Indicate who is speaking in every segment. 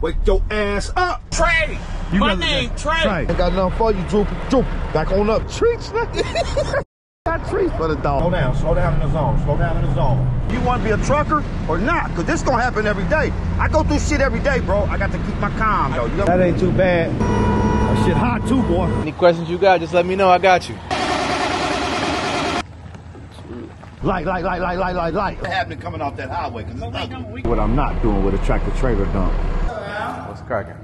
Speaker 1: Wake your ass up.
Speaker 2: Trey.
Speaker 1: You
Speaker 2: My
Speaker 1: rather
Speaker 2: name
Speaker 1: than-
Speaker 2: Trey.
Speaker 1: Trey. Ain't got nothing for you, Droopy. Droopy. Back on up. Treats, nigga. got treats for the dog. Slow down. Slow down in the zone. Slow down in the zone. You want to be a trucker or not? Because this going to happen every day. I go through shit every day, bro. I got to keep my calm, though. You know? That ain't too bad. That shit hot, too, boy.
Speaker 3: Any questions you got, just let me know. I got you.
Speaker 1: Light, light, light, light, light, light, light. What happened coming off that highway? Cause it's what I'm not doing with a tractor trailer dump.
Speaker 3: Cracking?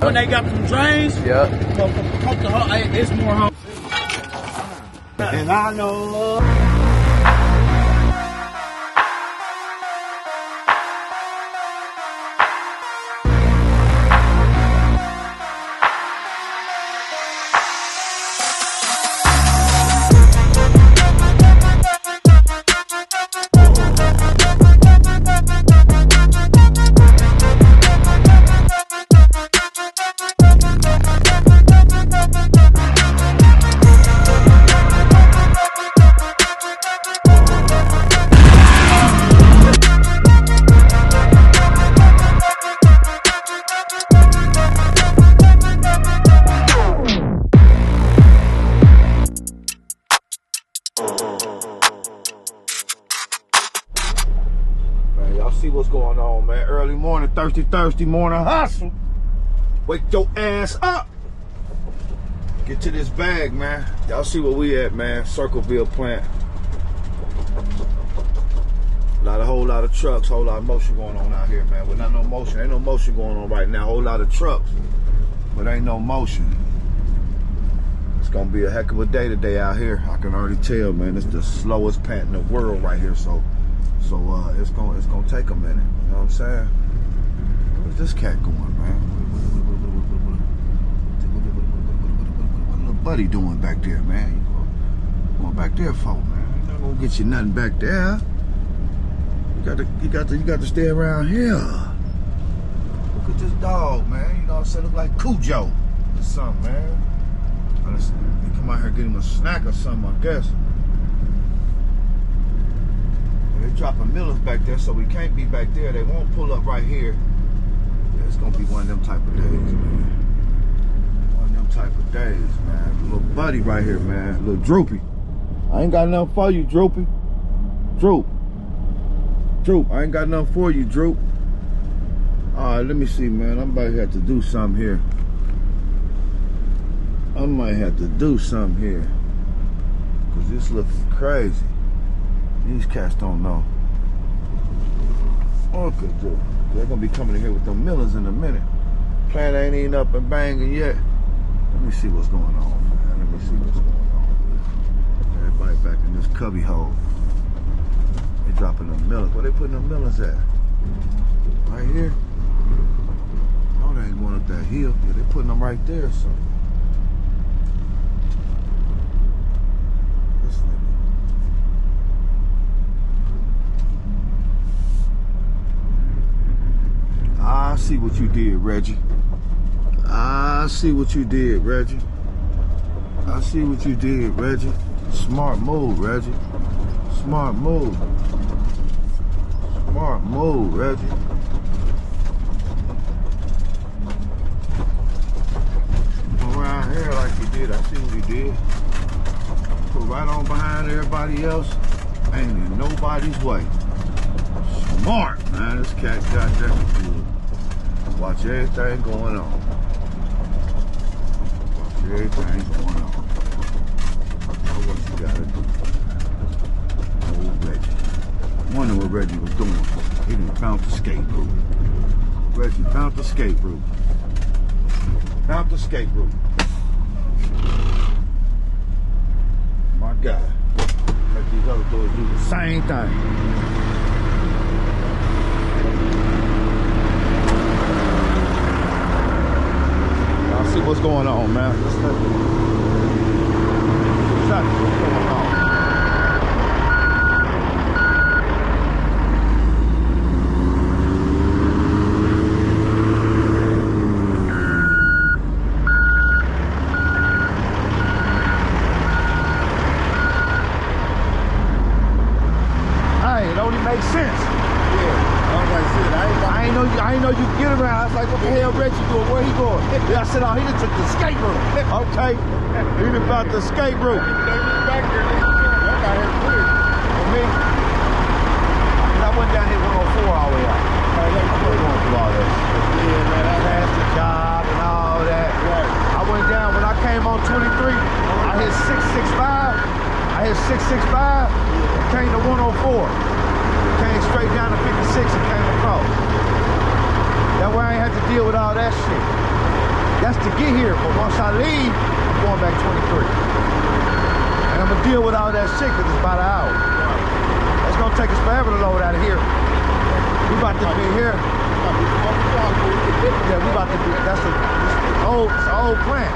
Speaker 2: When they got some drains,
Speaker 3: Yeah.
Speaker 2: so for pump the it's more home.
Speaker 1: And I know. Man, thirsty, thirsty morning hustle. Wake your ass up. Get to this bag, man. Y'all see where we at, man. Circleville plant. A lot of whole lot of trucks, whole lot of motion going on out here, man. But not no motion. Ain't no motion going on right now. A whole lot of trucks. But ain't no motion. It's gonna be a heck of a day today out here. I can already tell, man. It's the slowest pant in the world right here. So so uh, it's gonna it's gonna take a minute. You know what I'm saying? Where's this cat going, man? What little buddy doing back there, man? You go- going back there for, man? You're not gonna get you nothing back there. You got to you got to you got to stay around here. Look at this dog, man. You know I'm saying? Look like Cujo or something, man. Unless They come out here get him a snack or something, I guess. They dropping millers back there, so we can't be back there. They won't pull up right here. It's gonna be one of them type of days, man. One of them type of days, man. Little buddy right here, man. Little Droopy. I ain't got nothing for you, Droopy. Droop. Droop, I ain't got nothing for you, Droop. All right, let me see, man. I might have to do something here. I might have to do something here. Cause this looking crazy. These cats don't know. Look at this. They're gonna be coming in here with them millers in a minute. Plant ain't even up and banging yet. Let me see what's going on, man. Let me see what's going on. Everybody back in this cubby hole. They dropping the millers. Where they putting the millers at? Right here? No, they ain't going up that hill. Yeah, they putting them right there or something. This nigga. I see what you did, Reggie. I see what you did, Reggie. I see what you did, Reggie. Smart move, Reggie. Smart move. Smart move, Reggie. Around here like he did. I see what you did. Put right on behind everybody else. Ain't in nobody's way. Smart, man. This cat got that good. Watch everything going on. Watch everything going on. Know what you gotta do. Old Reggie. Wonder what Reggie was doing. He done found the skate route. Reggie found the skate route. Found the skate route. My God. Let these other boys do the same thing. See what's going on, man. Let's what's going on. Hey, it only makes sense. Yeah, like I said, I ain't, I ain't know you, I ain't know you could get around I was like, what the hell Reggie doing? Where he going? Yeah, I said, oh, he done took the escape route. Okay. He done about the escape route. For me, I went down here 104 all the way out. I wasn't going through all that shit. Past the job and all that. I went down, when I came on 23, I hit 665. I hit 665, came to 104. Came straight down to 56 and came across. That way I ain't had to deal with all that shit. That's to get here, but once I leave, I'm going back 23. And I'm gonna deal with all that shit because it's about an hour. It's gonna take us forever to load out of here. We about to be here. Yeah, we about to be, that's a, it's old, it's an old plant.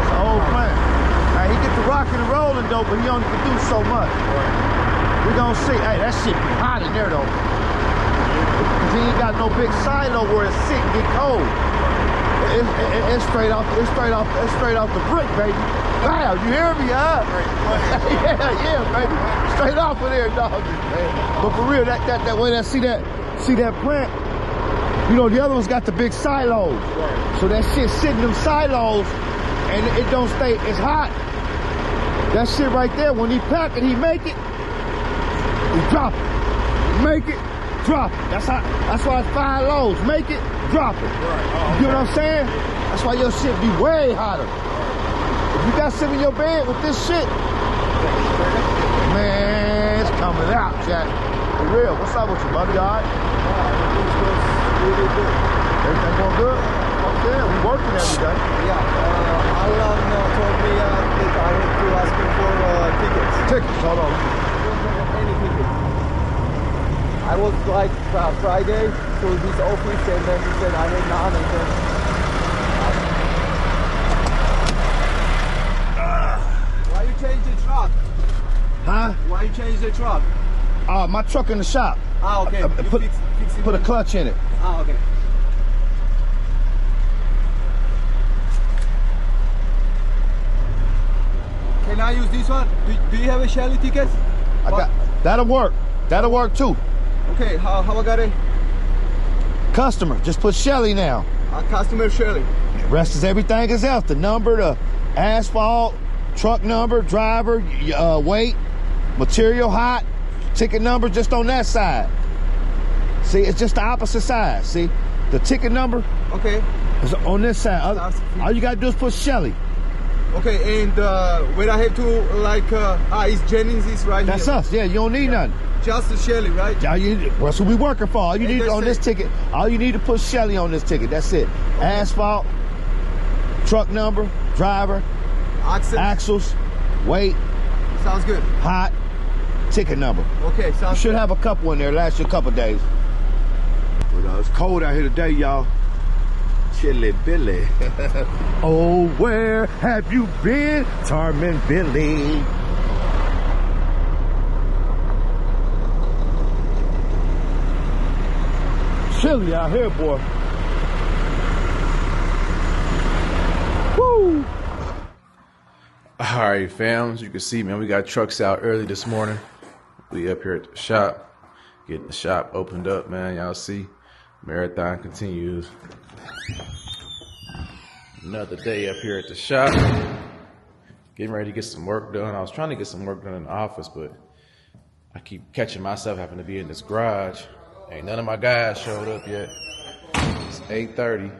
Speaker 1: It's an old plant. Now, he get the rocking and rolling though, but he only can do so much. We gonna see. Hey, that shit be hot in there though. Cause he ain't got no big silo where it's sick and get cold. It- it- it- it's straight off. It's straight off. It's straight off the brick, baby. Wow, you hear me, huh? yeah, yeah, baby. Straight off of there, dog. But for real, that that that way that see that see that plant. You know, the other one's got the big silos. So that shit sitting in them silos and it don't stay, it's hot. That shit right there, when he pack it, he make it, he drop it. Make it, drop it. That's how that's why it's five lows. Make it, drop it. You know what I'm saying? That's why your shit be way hotter. If you got something in your bed with this shit, man, it's coming out, Jack. For real. What's up with you, buddy? Right? Everything going good? Okay, we working every day.
Speaker 4: Yeah, uh, Alan uh, told me uh, that I had to ask him for uh, tickets.
Speaker 1: Tickets, hold on.
Speaker 4: I don't have any tickets. I was like uh, Friday to his office and then he said I had none and then Why you change the truck?
Speaker 1: Huh?
Speaker 4: Why you change the truck?
Speaker 1: Uh, my truck in the shop.
Speaker 4: Ah, okay.
Speaker 1: Uh,
Speaker 4: you
Speaker 1: put-
Speaker 4: fix, fix.
Speaker 1: Put a clutch in it.
Speaker 4: Ah, okay. Can I use this one? Do, do you have a Shelly ticket?
Speaker 1: I got that'll work. That'll work too.
Speaker 4: Okay, how, how I got it?
Speaker 1: Customer, just put Shelly now.
Speaker 4: A customer Shelly.
Speaker 1: Rest is everything is else. The number, the asphalt, truck number, driver, uh, weight, material hot, ticket number just on that side. See, it's just the opposite side. See, the ticket number
Speaker 4: Okay.
Speaker 1: is on this side. All- All you gotta do is put Shelly.
Speaker 4: Okay, and uh, where I have to like uh, ah, is Jennings is right
Speaker 1: That's
Speaker 4: here.
Speaker 1: us. Yeah, you don't need nothing.
Speaker 4: Just the Shelly, right?
Speaker 1: All you, that's what we working for. All you
Speaker 4: Hey,
Speaker 1: need on this ticket, all you need to put Shelly on this ticket. That's it. Asphalt, truck number, driver, axles, weight,
Speaker 4: Sounds good.
Speaker 1: hot, ticket number.
Speaker 4: Okay,
Speaker 1: You
Speaker 4: sounds
Speaker 1: should
Speaker 4: good.
Speaker 1: have a couple in there, last you a couple days. But uh, it's cold out here today, y'all. Chilly Billy. oh, where have you been, Tarman Billy? Chilly out here, boy. Woo!
Speaker 3: All right, fam. As you can see, man, we got trucks out early this morning. We up here at the shop, getting the shop opened up, man. Y'all see, marathon continues. Another day up here at the shop, getting ready to get some work done. I was trying to get some work done in the office, but I keep catching myself having to be in this garage. Ain't none of my guys showed up yet. It's 8:30.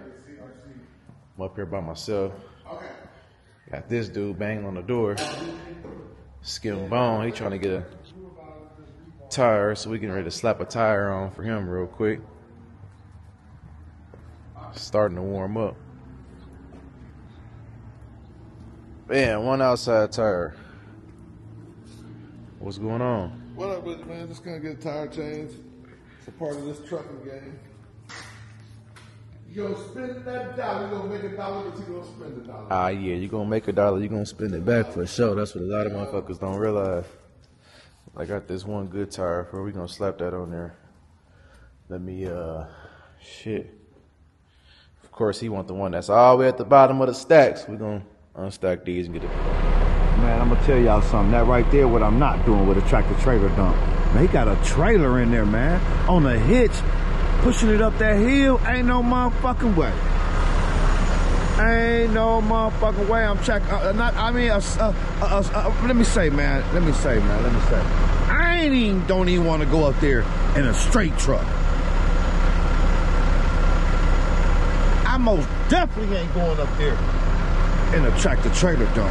Speaker 3: I'm up here by myself. Got this dude banging on the door. Skin bone. He trying to get a tire, so we getting ready to slap a tire on for him real quick. Starting to warm up. Man, one outside tire. What's going on?
Speaker 5: What up with man? Just gonna get a tire change. It's a part of this trucking game. You gonna spend that dollar, you gonna make a dollar, but you gonna spend a dollar.
Speaker 3: Ah, yeah, you gonna make a dollar, you gonna spend it back for sure. That's what a lot of motherfuckers don't realize. I got this one good tire for we gonna slap that on there. Let me uh shit. Course he want the one that's all the way at the bottom of the stacks. We're gonna unstack these and get it.
Speaker 1: Man, I'm gonna tell y'all something. That right there, what I'm not doing with a tractor trailer dump. Man, he got a trailer in there, man. On a hitch, pushing it up that hill. Ain't no motherfucking way. Ain't no motherfucking way. I'm checking. Uh, not. I mean, uh, uh, let me say, man. Let me say, man. Let me say. I ain't even don't even want to go up there in a straight truck. I most definitely ain't going up there in a tractor trailer dump.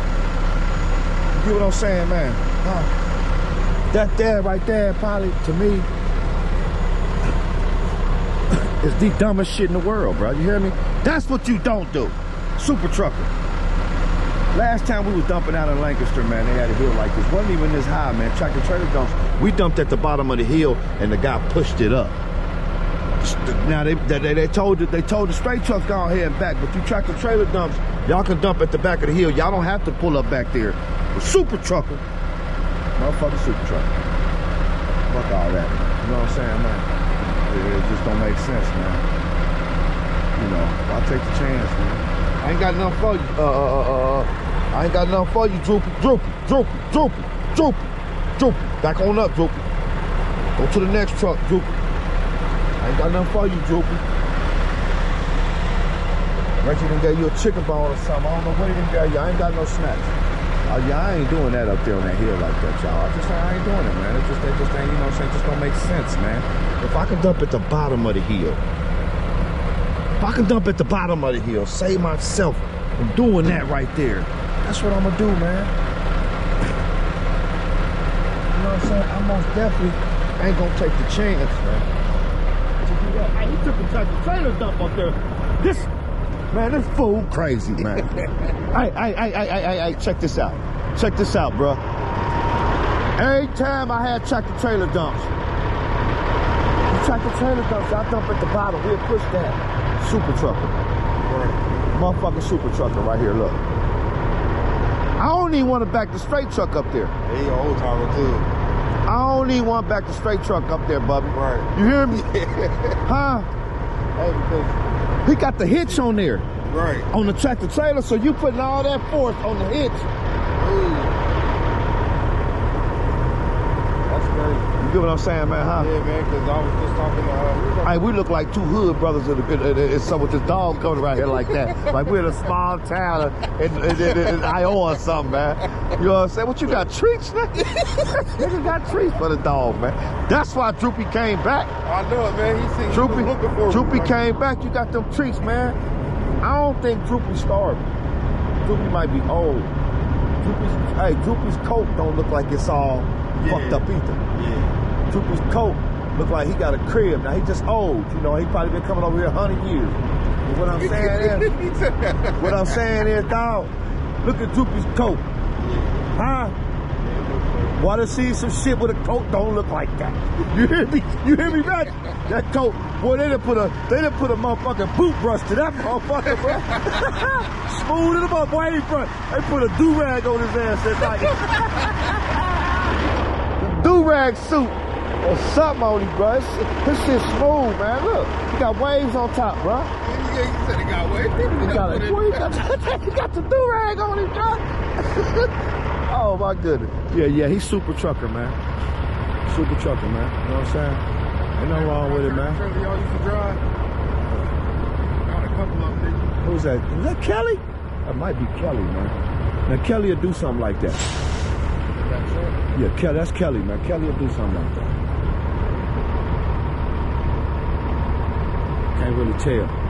Speaker 1: You get what I'm saying, man? Huh? That there, right there, probably to me, is the dumbest shit in the world, bro. You hear me? That's what you don't do. Super trucker. Last time we was dumping out in Lancaster, man, they had a hill like this. Wasn't even this high, man. Tractor trailer dumps. We dumped at the bottom of the hill, and the guy pushed it up. Now they they, they told they told the straight trucks go ahead and back, but you track the trailer dumps, y'all can dump at the back of the hill. Y'all don't have to pull up back there. But super trucker, motherfucking super trucker. Fuck all that. You know what I'm saying, man? It, it just don't make sense, man. You know, I'll take the chance, man. I ain't got nothing for you. Uh, uh, uh, uh, I ain't got nothing for you, Droopy, Droopy, Droopy, Droopy, Droopy, Droopy. Back on up, Droopy. Go to the next truck, Droopy. I ain't got nothing for you, Droopy. Reggie done gave you a chicken bone or something. I don't know what he done gave you. I ain't got no snacks. Oh yeah, I ain't doing that up there on that hill like that, y'all. I just I ain't doing it, man. It just it just ain't, you know what I'm saying, just don't make sense, man. If I can dump at the bottom of the hill, if I can dump at the bottom of the hill, save myself from doing that right there. That's what I'm gonna do, man. You know what I'm saying? I most definitely ain't gonna take the chance, man. To do that. Hey, he took the tractor trailer dump up there. This man, this fool crazy, man. I, hey, hey, hey, hey, hey, hey, check this out. Check this out, bro. Every time I had tractor trailer dumps, the tractor trailer dumps, I dump at the bottom. We'll push that. Super trucker. Motherfucking super trucker right here, look. I don't even want to back the straight truck up there.
Speaker 5: He an old timer too.
Speaker 1: I don't even want back the straight truck up there, Bubby.
Speaker 5: Right.
Speaker 1: You hear me? huh?
Speaker 5: Hey, because
Speaker 1: He got the hitch on there,
Speaker 5: right.
Speaker 1: on the tractor trailer, so you putting all that force on the hitch.
Speaker 5: Ooh. That's crazy.
Speaker 1: You get what I'm saying, man, huh?
Speaker 5: Yeah, man. Because I was just talking to uh, we
Speaker 1: Hey, we look like two hood brothers in, in, in some with this dog coming around here like that. like we're in a small town in, in, in, in Iowa or something, man. You know what I'm saying? What you got treats, nigga? nigga got treats for the dog, man. That's why Droopy came back.
Speaker 5: I know it, man. He seen
Speaker 1: Droopy,
Speaker 5: looking for me,
Speaker 1: Droopy
Speaker 5: man.
Speaker 1: came back. You got them treats, man. I don't think Droopy starving. Droopy might be old. Droopy's, hey, Droopy's coat don't look like it's all fucked up either.
Speaker 5: Yeah.
Speaker 1: Droopy's coat look like he got a crib. Now he just old. You know, he probably been coming over here a hundred years. But what I'm saying is, what I'm saying is, dog, look at Droopy's coat. Huh? Wanna see some shit with a coat don't look like that. You hear me? You hear me, right? That coat, boy, they done put a they done put a motherfucking boot brush to that motherfucker, bro. Smooth it up, boy. He put, they put a do-rag on his ass that night. do-rag suit or something on him, bro. This shit, this shit smooth, man. Look, he got waves on top, bro.
Speaker 5: Yeah, he said he got waves.
Speaker 1: He got, a, boy, he got, he got the do-rag on him, bro. oh, my goodness. Yeah, yeah, he's super trucker, man. Super trucker, man. You know what I'm saying? Ain't nothing wrong with it, man.
Speaker 5: Y'all used to drive. Got a couple of them.
Speaker 1: Who's that? Is that Kelly? That might be Kelly, man. Now, Kelly will do something like that. Yeah, Kelly, that's Kelly, man. Kelly will do something like that. Can't really tell.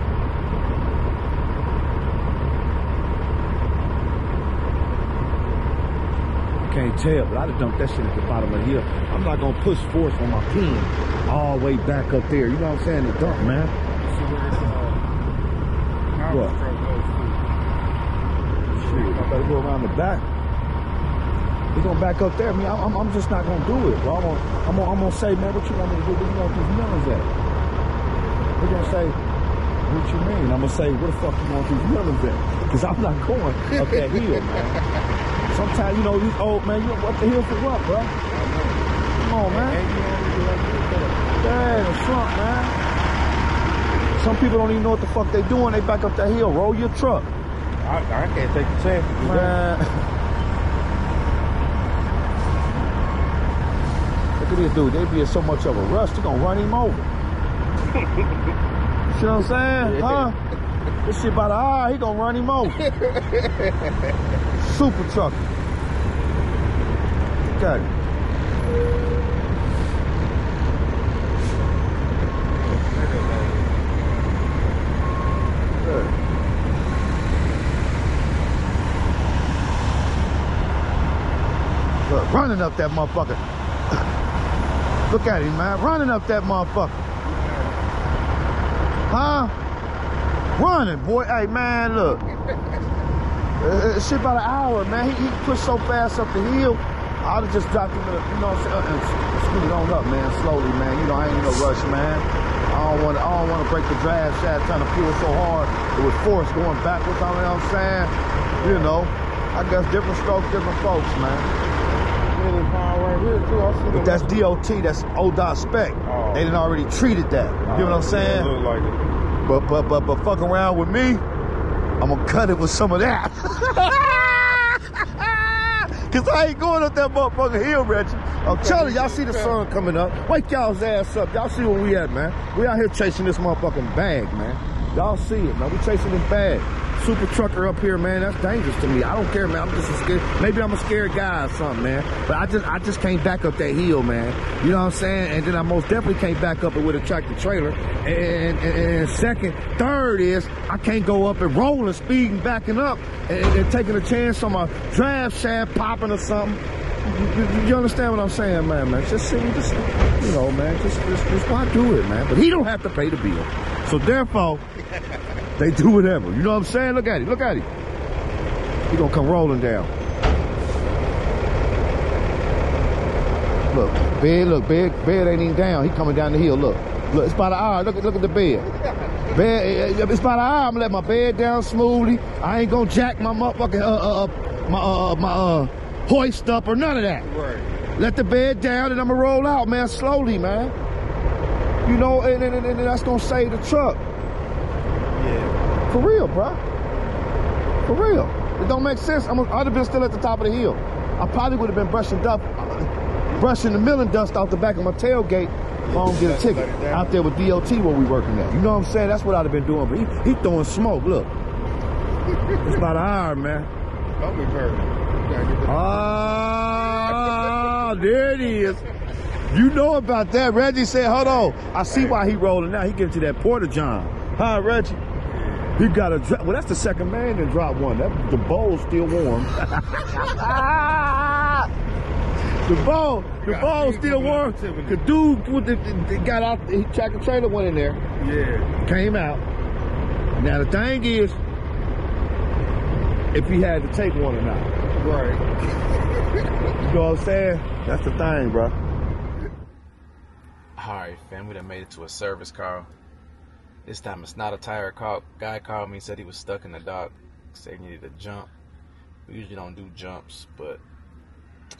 Speaker 1: Can't tell, but I'd have dumped that shit at the bottom of the hill. I'm not gonna push force on my pin all the way back up there. You know what I'm saying? The dump, man.
Speaker 5: Uh,
Speaker 1: What? Shit, I better go around the back. We gonna back up there. I mean, I'm, I'm just not gonna do it, bro. I'm gonna, I'm gonna, I'm gonna say, man, what you want me to do? Where you want these millers at? We're gonna say, what you mean? I'm gonna say, where the fuck you want these millers at? Because I'm not going up that hill, man. Sometimes, you know, these old oh, man, you up the hill for what, bro? Come on, man. The front, man. Some people don't even know what the fuck they doing. They back up that hill. Roll your truck.
Speaker 5: I, I can't take the chance to.
Speaker 1: Man. Look at this dude. They be in so much of a rush, they gonna run him over. you See what I'm saying? Huh? This shit about an ah, hour, he gonna run him over. Super truck. Good. Look, running up that motherfucker. Look at him, man. Running up that motherfucker. Huh? Running, boy. Hey, man, look. Uh, shit about an hour, man. He, he pushed so fast up the hill. I'd have just dropped him, in you know, what I'm saying? Uh, uh, scoot it on up, man, slowly, man. You know, I ain't in no rush, man. I don't want, I don't want to break the drive shaft trying to pull so hard. It was force going backwards. You know what I'm saying? You know, I guess different strokes, different folks, man.
Speaker 5: right here too. I see
Speaker 1: But that's DOT, that's ODOT spec.
Speaker 5: Oh.
Speaker 1: They done already treated that. You know what I'm saying?
Speaker 5: look like.
Speaker 1: But but but but fuck around with me, I'm gonna cut it with some of that. Cause I ain't going up that motherfucking hill, Reggie. I'm telling y'all see the sun coming up. Wake y'all's ass up. Y'all see where we at, man. We out here chasing this motherfucking bag, man. Y'all see it, man. We chasing this bag. Super trucker up here, man. That's dangerous to me. I don't care, man. I'm just scared. Maybe I'm a scared guy or something, man. But I just, I just can't back up that hill, man. You know what I'm saying? And then I most definitely can't back up it with a tractor trailer. And, and, and second, third is I can't go up and rolling, speeding, backing up, and, and taking a chance on my drive shaft popping or something. You, you- understand what I'm saying, man? Man, just sit, just you know, man, just, just, just why do it, man? But he don't have to pay the bill, so therefore. They do whatever. You know what I'm saying? Look at him. Look at him. He gonna come rolling down. Look, bed, look, bed, bed ain't even down. He coming down the hill. Look, look, it's about an hour. Look, at look at the bed. Bed, eh, eh, it's about an hour. I'm let my bed down smoothly. I ain't gonna jack my motherfucking uh, uh, uh my uh, my uh hoist up or none of that.
Speaker 5: Right.
Speaker 1: Let the bed down and I'm gonna roll out, man, slowly, man. You know, and, and, and, and that's gonna save the truck. For real, bro. For real. It don't make sense. I'm, I'd have been still at the top of the hill. I probably would have been brushing up, brushing the milling dust off the back of my tailgate I don't get a ticket out there with DOT where we working at. You know what I'm saying? That's what I'd have been doing. But he, he throwing smoke. Look, it's about an hour, man.
Speaker 5: Don't be
Speaker 1: Ah, there it is. You know about that. Reggie said, hold on. I see why he rolling now. He getting to that Porta John. Hi, Reggie? He got a drop. Well, that's the second man that dropped one. That, the bowl's still warm. the bowl, the
Speaker 5: got
Speaker 1: bowl's still
Speaker 5: coming
Speaker 1: warm.
Speaker 5: the
Speaker 1: dude with the, the- got out, he tractor trailer went in there,
Speaker 5: Yeah.
Speaker 1: came out. Now the thing is, if he had to take one or not.
Speaker 5: Right.
Speaker 1: You know what I'm saying? That's the thing, bro.
Speaker 3: Alright, fam, we done made it to a service call. This time it's not a tire call. Guy called me, said he was stuck in the dock, said he needed a jump. We usually don't do jumps, but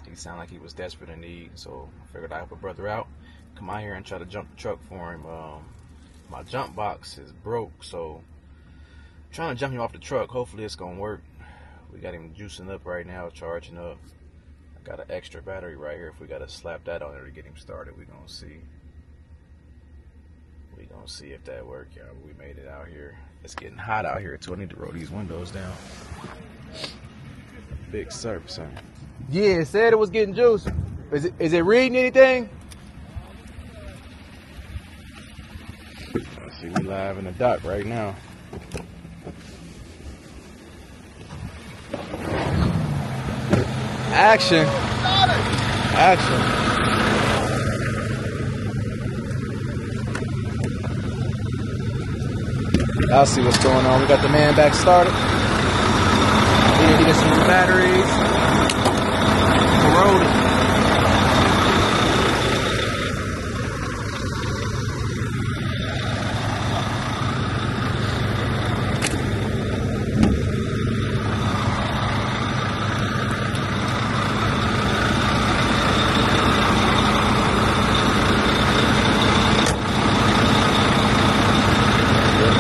Speaker 3: he sounded like he was desperate in need, so I figured I'd help a brother out. Come out here and try to jump the truck for him. Um, my jump box is broke, so I'm trying to jump him off the truck. Hopefully it's gonna work. We got him juicing up right now, charging up. I got an extra battery right here. If we gotta slap that on there to get him started, we gonna see. We gonna see if that work, y'all. We made it out here. It's getting hot out here too. I need to roll these windows down. Big service, huh?
Speaker 4: Yeah, it said it was getting juice. Is it, is it reading anything?
Speaker 3: I See, we live in the dock right now.
Speaker 4: Action. Action. I'll see what's going on. We got the man back started. We need to get some new batteries.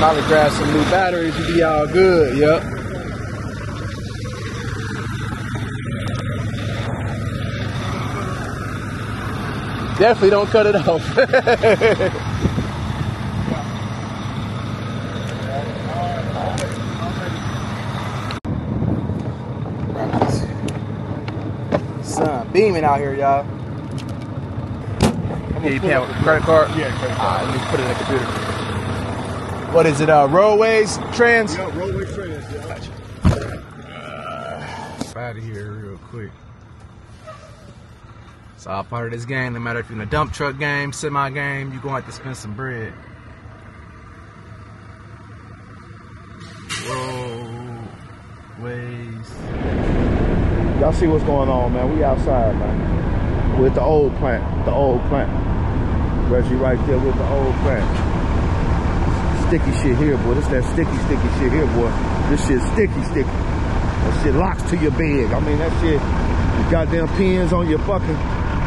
Speaker 4: Probably grab some new batteries and be all good. Yep.
Speaker 3: Definitely don't cut it off.
Speaker 4: Sun beaming out here, y'all.
Speaker 3: Yeah, you paying with credit card?
Speaker 5: Yeah, credit
Speaker 3: Ah, let me put it in the computer. What is it? Uh, roadways, trans?
Speaker 5: Yeah, roadway trans, yeah.
Speaker 3: out of here real quick. It's all part of this game. No matter if you're in a dump truck game, semi game, you're gonna have to spend some bread. Roadways.
Speaker 1: Y'all see what's going on, man. We outside, man. With the old plant. The old plant. Reggie right there with the old plant. Sticky shit here, boy. This that sticky, sticky shit here, boy. This shit sticky, sticky. That shit locks to your bed. I mean, that shit, you goddamn pins on your fucking,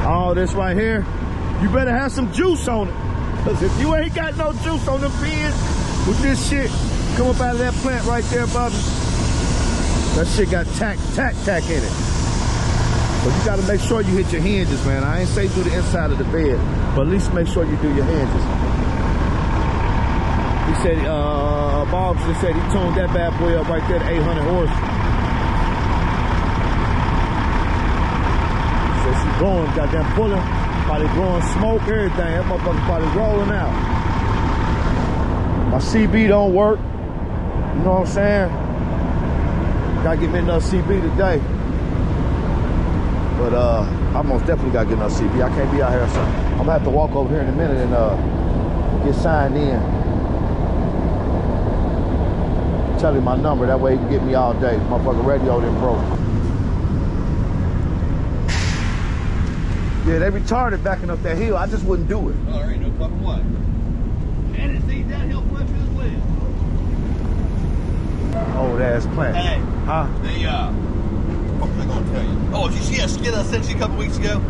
Speaker 1: all this right here. You better have some juice on it. Cause if you ain't got no juice on the pins, with this shit, come up out of that plant right there, Bobby. That shit got tack, tack, tack in it. But you gotta make sure you hit your hinges, man. I ain't say do the inside of the bed, but at least make sure you do your hinges. He said, uh, Bob just said he tuned that bad boy up right there to 800 horse. Said she blowing, goddamn pulling, probably blowing smoke, everything. That motherfucker probably rolling out. My CB don't work. You know what I'm saying? Gotta get me another CB today. But uh, I most definitely gotta get another CB. I can't be out here, so I'm gonna have to walk over here in a minute and uh, get signed in. Tell him my number, that way he can get me all day. Motherfucking radio then broke. Yeah, they retarded backing up that hill. I just wouldn't do it.
Speaker 2: Oh, there ain't no fucking way. And it's these downhill flips as well.
Speaker 1: Old ass plant.
Speaker 2: Hey,
Speaker 1: Huh?
Speaker 2: the, uh, what was I gonna tell you? Oh, did you see that skit I sent you a couple weeks ago?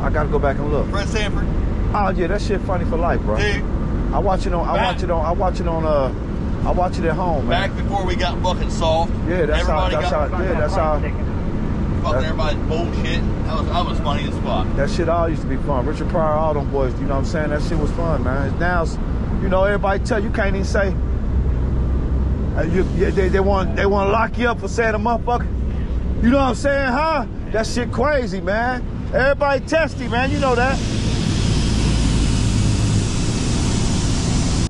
Speaker 1: I gotta go back and look.
Speaker 2: Fred Sanford?
Speaker 1: Oh yeah, that shit funny for life, bro.
Speaker 2: Dude,
Speaker 1: I watch it on. I watch it on. I watch it on. Uh, I watch it at home, man.
Speaker 2: back before we got fucking soft.
Speaker 1: Yeah, that's how.
Speaker 2: everybody
Speaker 1: That's how.
Speaker 2: got
Speaker 1: Yeah, that's how.
Speaker 2: fucking everybody's bullshit. That was, that was funny as fuck.
Speaker 1: That shit all used to be fun. Richard Pryor, all them boys. You know what I'm saying? That shit was fun, man. Now, it's- you know, everybody tell you can't even say. Uh, you, they, they want they want to lock you up for saying a motherfucker. You know what I'm saying, huh? That shit crazy, man. Everybody testy, man. You know that.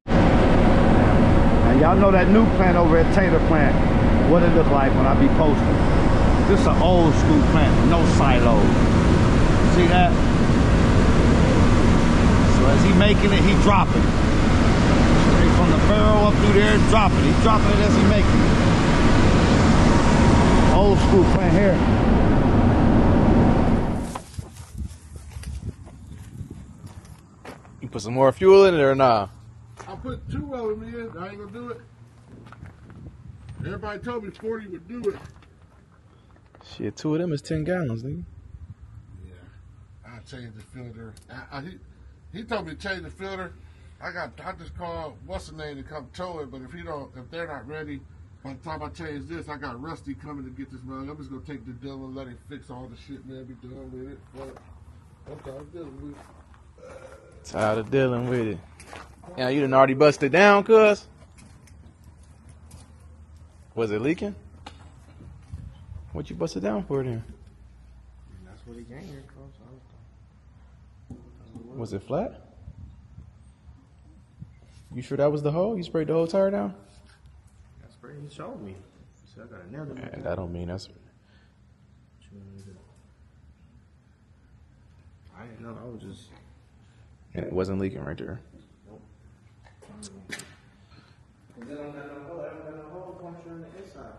Speaker 1: And y'all know that new plant over at Taylor Plant, what it look like when I be posting. This is an old school plant, no silos. See that? So as he making it, he dropping. Straight from the barrel up through there, dropping. He's dropping it as he making it. Old school plant here.
Speaker 3: You put some more fuel in it or nah?
Speaker 5: Put two of them in. I ain't gonna do it. Everybody told me 40 would do it.
Speaker 3: Shit, two of them is 10 gallons, nigga.
Speaker 5: Yeah, I changed the filter. I, I, he, he told me to change the filter. I got. I just called what's the name to come tow it. But if he don't, if they're not ready, by the time I change this, I got Rusty coming to get this man. I'm just gonna take the deal and let him fix all the shit, man. Be done with it. But I'm dealing with.
Speaker 3: Tired of dealing with it. Yeah, you done already busted down, cuz? Was it leaking? What you busted down for then?
Speaker 4: That's what he came here for. So
Speaker 3: Was it flat? You sure that was the hole? You sprayed the whole tire down?
Speaker 4: that's pretty. He showed me. So I got a nail in
Speaker 3: Man, that don't mean that's.
Speaker 4: I didn't know. I was just.
Speaker 3: And it wasn't leaking right there.
Speaker 4: Got no hole. They don't got no hole puncture in the inside.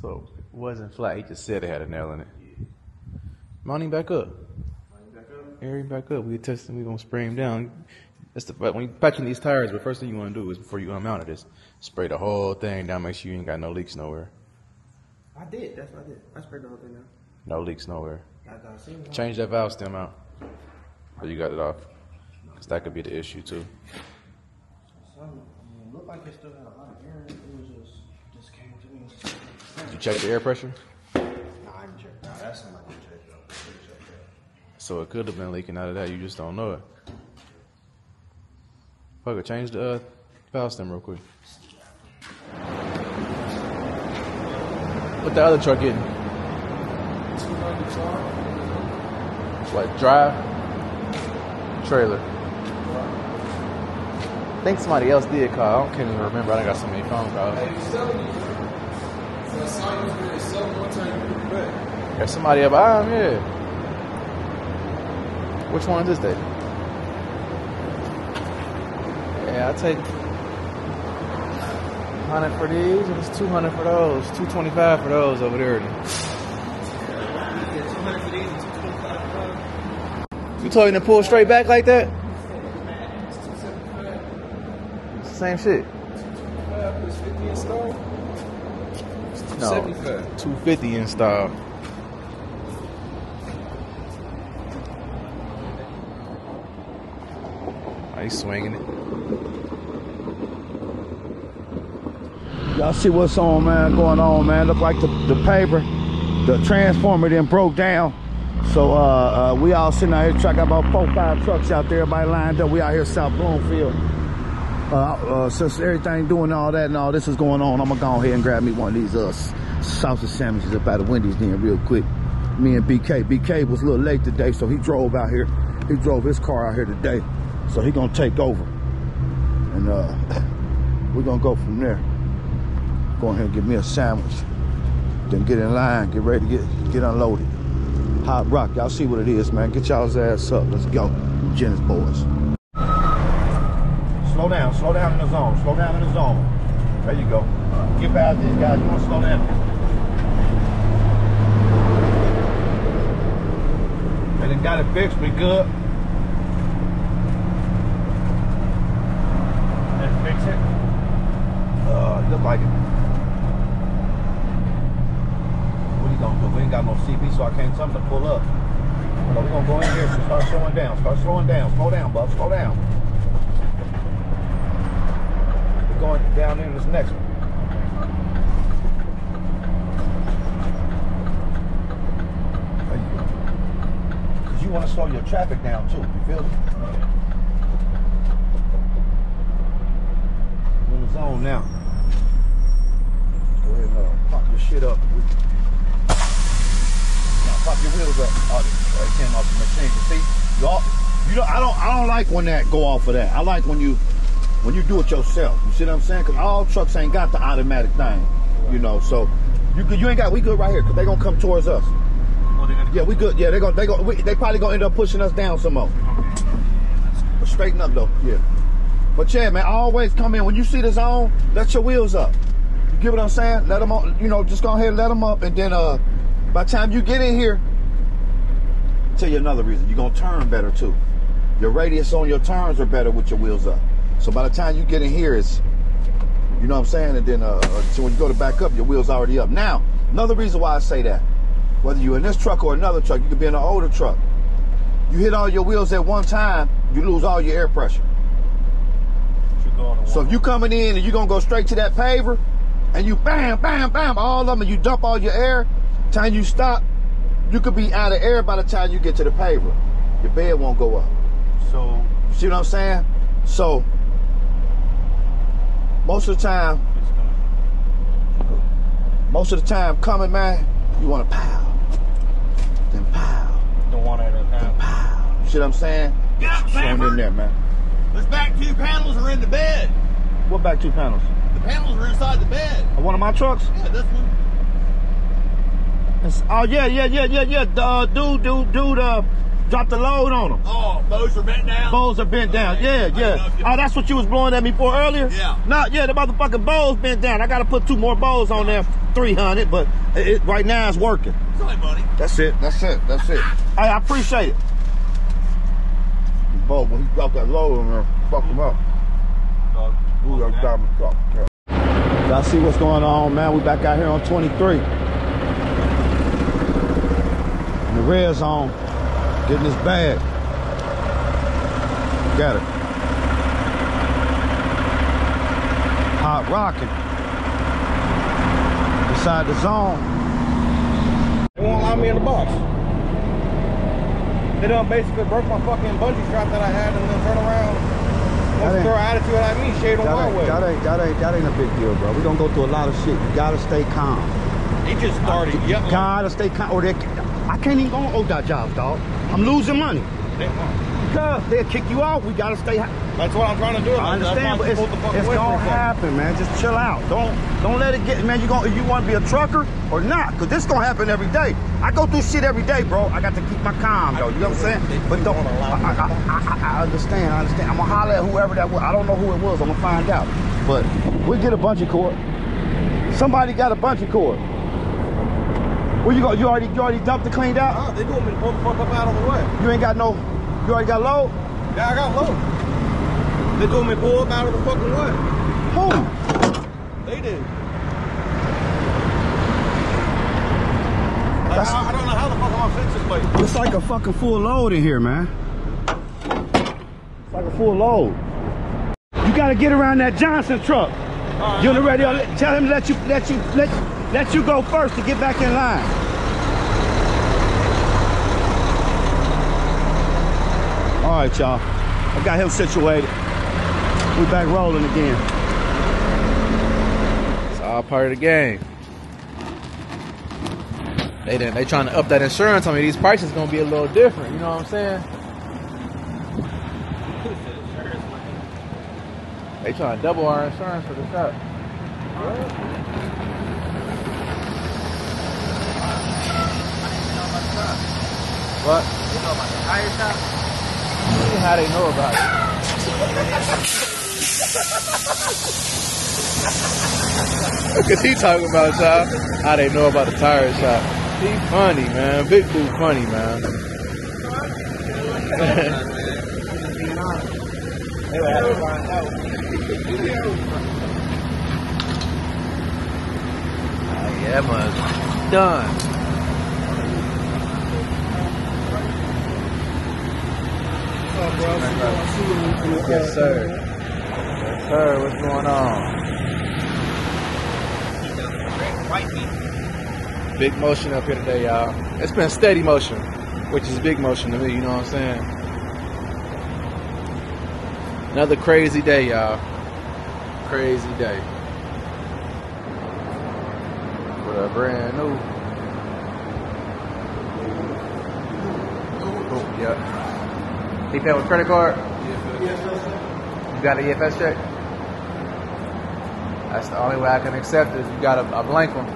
Speaker 3: So it wasn't flat. He just said it had a nail in it. Mount him back up. Air him back up. We test him. We gonna spray him down. That's the but when you patching these tires. The first thing you want to do is before you unmount it is spray the whole thing down. Make sure you ain't got no leaks nowhere.
Speaker 4: I did. That's what I did. I sprayed the whole thing down.
Speaker 3: No leaks nowhere.
Speaker 4: I thought I seen it.
Speaker 3: Change that valve stem out. So you got it off. Cause that could be the issue too.
Speaker 4: Some, it looked like it still had a lot of air. it. It was just, just came to me.
Speaker 3: Did you check the air pressure?
Speaker 4: Nah, I didn't check.
Speaker 6: Somebody to check it out. Check out.
Speaker 3: So it could have been leaking out of that. You just don't know it. Fuck it. Change the uh, valve stem real quick. What the other truck getting? What drive? Trailer. I think somebody else did call. I don't can't even remember. I got so many phone calls. There's somebody up behind him, yeah. Which one is this day? Yeah, I'll take 100 for these, and it's 200 for those. 225 for those over there. You told him to pull straight back like that? It's the Same shit. No, 250 installed. Oh, he's swinging it.
Speaker 1: Y'all see what's on, man, going on, man. Look like the, the paper, the transformer then broke down. So uh, uh, we all sitting out here, truck about four, five trucks out there, everybody lined up. We out here South Bloomfield. Uh, uh, since everything doing all that and all this is going on, I'm gonna go ahead and grab me one of these uh, sausage sandwiches up out of Wendy's then real quick. Me and BK. BK was a little late today, so he drove out here. He drove his car out here today. So he gonna take over. And uh, we're gonna go from there. Go ahead and get me a sandwich. Then get in line, get ready to get get unloaded. Hot rock, y'all see what it is, man. Get y'all's ass up. Let's go. Jennings boys. Slow down, slow down in the zone. Slow down in the zone. There you go. Get past these guys. You want to slow down. They done got it fixed. We good. Let's fix it. Uh, look like it. What are you gonna do? We ain't got no CB, so I can't tell them to pull up. So we gonna go in here. So start slowing down. Start slowing down. Slow down, bub. Slow down. We're going down in this next one. There you want to slow your traffic down too. You feel me? We're in the zone now. Go ahead and uh, pop your shit up. Now pop your wheels up. Oh, they came off the machine. You see, y'all, you know, I don't, I don't like when that go off of that. I like when you, when you do it yourself. You see what I'm saying? Cause all trucks ain't got the automatic thing. You know, so you you ain't got. We good right here. Cause they gonna come towards us. Yeah, we good. Yeah, they gonna they gonna we, they probably gonna end up pushing us down some more. But straighten up though. Yeah. But yeah, man, always come in when you see the zone. Let your wheels up. You get what I'm saying? Let them on. You know, just go ahead and let them up, and then uh, by the time you get in here, tell you another reason. You're gonna turn better too. Your radius on your turns are better with your wheels up. So by the time you get in here, it's you know what I'm saying? And then uh, so when you go to back up, your wheels already up. Now, another reason why I say that, whether you're in this truck or another truck, you could be in an older truck. You hit all your wheels at one time, you lose all your air pressure. So if you coming in and you're gonna go straight to that paver, and you bam, bam, bam, all of them, and you dump all your air, time you stop, you could be out of air by the time you get to the paver. Your bed won't go up.
Speaker 6: So
Speaker 1: You see what I'm saying? So most of the time, most of the time coming, man, you want to pow, then pow,
Speaker 6: don't want it to
Speaker 1: pow. You see what I'm saying?
Speaker 2: Yeah,
Speaker 1: Thrown in there, man.
Speaker 2: Those back two panels are in the bed.
Speaker 1: What back two panels?
Speaker 2: The panels are inside the bed.
Speaker 1: One of my trucks?
Speaker 2: Yeah, this one.
Speaker 1: It's- oh yeah, yeah, yeah, yeah, yeah. The, Uh, dude, dude, dude, uh, dropped the load on them.
Speaker 2: Oh, bows are bent down.
Speaker 1: Bowls are bent down. Yeah, yeah. Oh, that's what you was blowing at me for earlier?
Speaker 2: Yeah.
Speaker 1: No, yeah, the motherfucking bowls bent down. I gotta put two more bows on there, 300, but it, it- right now it's working.
Speaker 2: Sorry, buddy.
Speaker 1: That's it. That's it. That's it. Hey, I appreciate it. Bo, when he dropped that load on there, fuck him up. Ooh, that diamond truck. Yeah. Y'all see what's going on, man? We back out here on 23. In the red zone, getting this bag. Got it. Hot rocking. Inside the zone.
Speaker 2: They won't
Speaker 4: allow me in the box. They done basically broke my fucking bungee strap that I had and then turn around.
Speaker 1: That ain't-
Speaker 4: throw attitude at me, shade on my way.
Speaker 1: that, ain't, that, ain't, that ain't a big deal, bro. We gonna go through a lot of shit. You gotta stay calm.
Speaker 4: He just started
Speaker 1: You
Speaker 4: yelling.
Speaker 1: gotta stay calm. Or they, I can't even go on ODOT jobs, dog. I'm losing money. Because they'll kick you off. We gotta stay.
Speaker 4: That's what I'm trying to do.
Speaker 1: I understand, but it's, it's gonna happen, man. Just chill out. Don't don't let it get, man. You going you want to be a trucker or not? Cause this gonna happen every day. I go through shit every day, bro. I got to keep my calm, though. You know what I'm saying? But don't. I, I, I, I, understand. I understand. I'm gonna holler at whoever that was. I don't know who it was. I'm gonna find out. But we get a bungee cord. Somebody got a bungee cord. Where you go? You already you already dumped it, cleaned out.
Speaker 4: Huh, they doing me to pull the fuck up out of the way.
Speaker 1: You ain't got no. You already got low.
Speaker 4: Yeah, I got low. They told me to pull up out of the fucking way.
Speaker 1: Who?
Speaker 4: They did. Like,
Speaker 1: That's-
Speaker 4: I, I don't know how the fuck I'm gonna fix this place.
Speaker 1: It's like a fucking full load in here, man. It's like a full load. You gotta get around that Johnson truck. You on the radio? Tell him to let you let you let let you go first to get back in line. All right, y'all. I got him situated. We back rolling again.
Speaker 3: It's all part of the game. They didn't. They trying to up that insurance. I mean, these prices gonna be a little different. You know what I'm saying? They trying to double our insurance for the truck. What? You know about the tire shop? How they know about it? Look at he talking about y'all. How they know about the tire shop. He funny, man. Big Boo funny, man. Oh, yeah, must done. Yes, sir. Yes, sir. What's going on? Big motion up here today, y'all. It's been steady motion, which is big motion to me, you know what I'm saying? Another crazy day, y'all. Crazy day. With a brand new. Oh, yeah. He paid with credit card? You got an EFS check? That's the only way I can accept it. You got a, a blank one.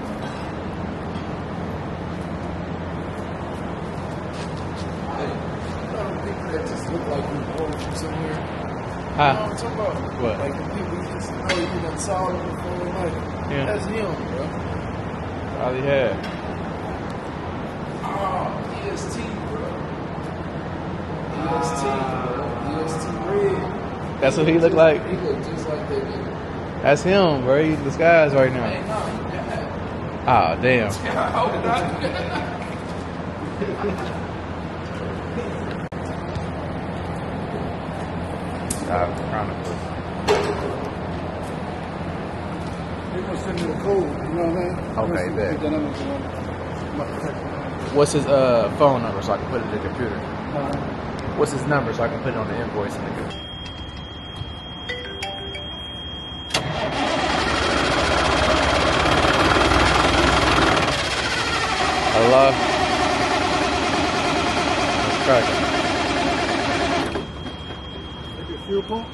Speaker 7: That just look like we born from somewhere.
Speaker 3: Huh?
Speaker 7: You know what I'm talking about?
Speaker 3: What?
Speaker 7: Like the people you just know you done saw them before. Like,
Speaker 3: Yeah.
Speaker 7: that's him, bro.
Speaker 3: All he had.
Speaker 7: Oh, EST, bro. EST, bro. EST red.
Speaker 3: That's what he looked like.
Speaker 7: He look just like that nigga.
Speaker 3: That's him, bro. He's disguised right now.
Speaker 7: no,
Speaker 3: Ah, damn.
Speaker 7: How did I?
Speaker 3: Chronicles.
Speaker 5: They're gonna send me the code, you know what I mean?
Speaker 3: Okay, bet. What's his uh, phone number so I can put it in the computer? What's his number so I can put it on the invoice in the computer? Hello? Let's crack it.
Speaker 5: Fuel pump.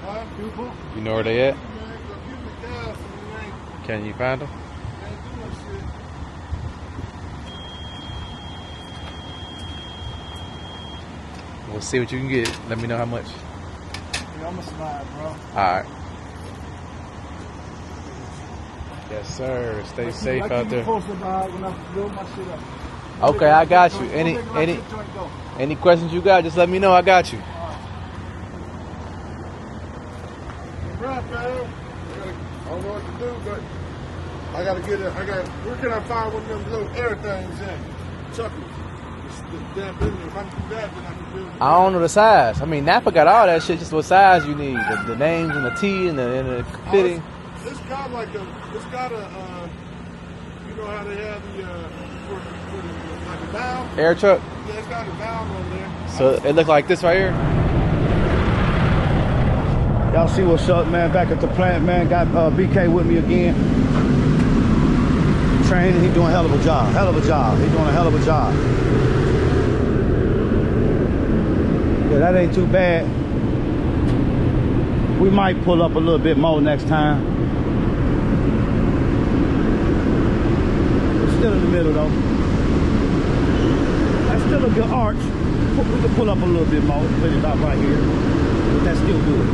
Speaker 5: Huh? Fuel pump?
Speaker 3: You know where they at?
Speaker 5: Man, go give me gas and you ain't,
Speaker 3: Can you find them?
Speaker 5: ain't doing shit.
Speaker 3: We'll see what you can get. Let me know how much.
Speaker 5: Yeah, I'ma slide, bro.
Speaker 3: Alright. Yes, sir. Stay safe
Speaker 5: I
Speaker 3: out
Speaker 5: keep you
Speaker 3: there.
Speaker 5: posted about when I build my shit up.
Speaker 3: Okay, I got you. Any any
Speaker 5: shit joint go.
Speaker 3: any questions you got, just let me know. I got you.
Speaker 5: Right, man. I, gotta, I don't know what to do, but I gotta get it. I got. Where can I find one of them little air things in? Chuckles. The damn business. If I can do that, then I can build.
Speaker 3: I don't know the size. I mean, Napa got all that shit. Just what size you need, the, the names and the T and the, and the
Speaker 5: oh, fitting. It's got like a. It's got a. Uh, you know how they have the uh, for, for the valve.
Speaker 3: Air truck.
Speaker 5: Yeah, it's got a valve on there.
Speaker 3: So it looked like this right here.
Speaker 1: Y'all see what's up, man. Back at the plant, man. Got uh, BK with me again. Training, he doing a hell of a job. Hell of a job. He doing a hell of a job. Yeah, that ain't too bad. We might pull up a little bit more next time. It's still in the middle though. That's still a good arch. We can pull up a little bit more. Put it out right here. But that's still good.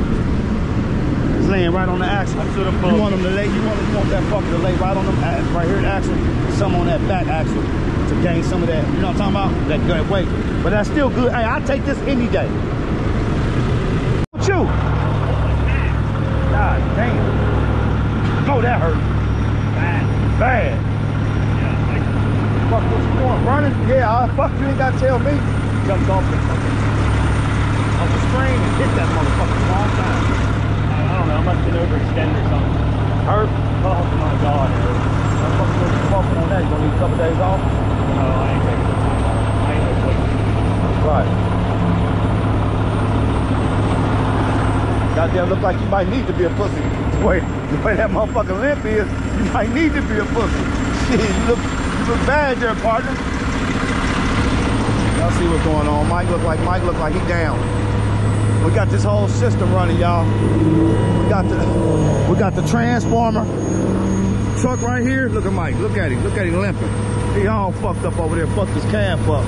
Speaker 1: It's laying right on the axle. You want them to lay, you want, you want that fucker to lay right on them, a- right here, the axle, some on that back axle to gain some of that, you know what I'm talking about? That good weight. But that's still good. Hey, I take this any day. What you? God damn. Oh, that hurt. Bad. Bad. Fuck, what's going Running? Yeah, I, fuck, you ain't gotta tell me. Jumped off the fucking, off the screen and hit that motherfucker a long time.
Speaker 2: I don't know, I must have been overextended or something.
Speaker 1: Hurt?
Speaker 2: Oh my god, hurt.
Speaker 1: What you smoking on that? You gonna need a couple days off?
Speaker 2: No, I ain't taking time off. I ain't no sleep.
Speaker 1: Right. Goddamn, look like you might need to be a pussy. Way, the way that motherfucker limp is, you might need to be a pussy. Shit, you look, you look bad there, partner. Y'all see what's going on. Mike look like Mike look like he down. We got this whole system running, y'all. We got the we got the transformer truck right here. Look at Mike. Look at him. Look at him limping. He all fucked up over there. Fucked his calf up.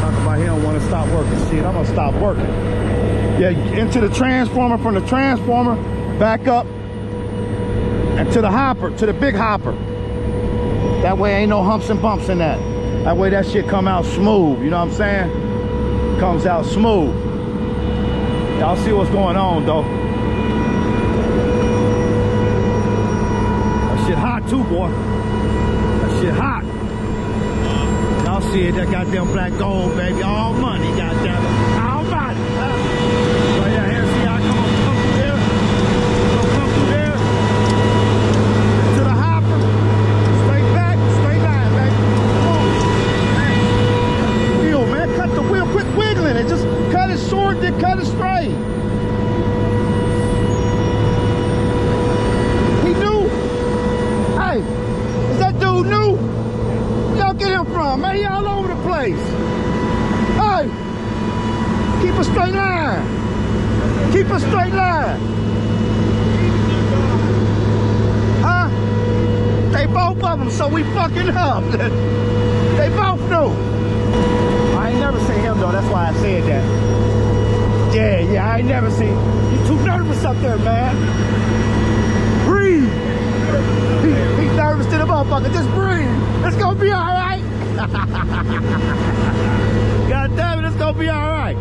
Speaker 1: Talking about he don't want to stop working. Shit, I'm gonna stop working. Yeah, into the transformer, from the transformer, back up, and to the hopper, to the big hopper. That way ain't no humps and bumps in that. That way that shit come out smooth, you know what I'm saying? Comes out smooth. Y'all see what's going on though. That shit hot too, boy. That shit hot. Y'all see it, that goddamn black gold, baby. All money, goddamn it. All money. Huh? Right here, here, see how I come, up, come through there? Gonna come through there. To the hopper. Straight back, straight line, baby. Come on. Hey. Wheel, man. Cut the wheel. Quit wiggling it. Just cut it short, then cut it straight. He knew. Hey, is that dude new? Where y'all get him from? Man, he all over the place. Hey, keep a straight line. A straight line. Huh? They both of them, so we fucking up. they both knew. I ain't never seen him though, that's why I said that. Yeah, yeah, I ain't never seen. You too nervous up there, man. Breathe. He, he's nervous to the motherfucker. Just breathe. It's gonna be all right. God damn it, it's gonna be all right.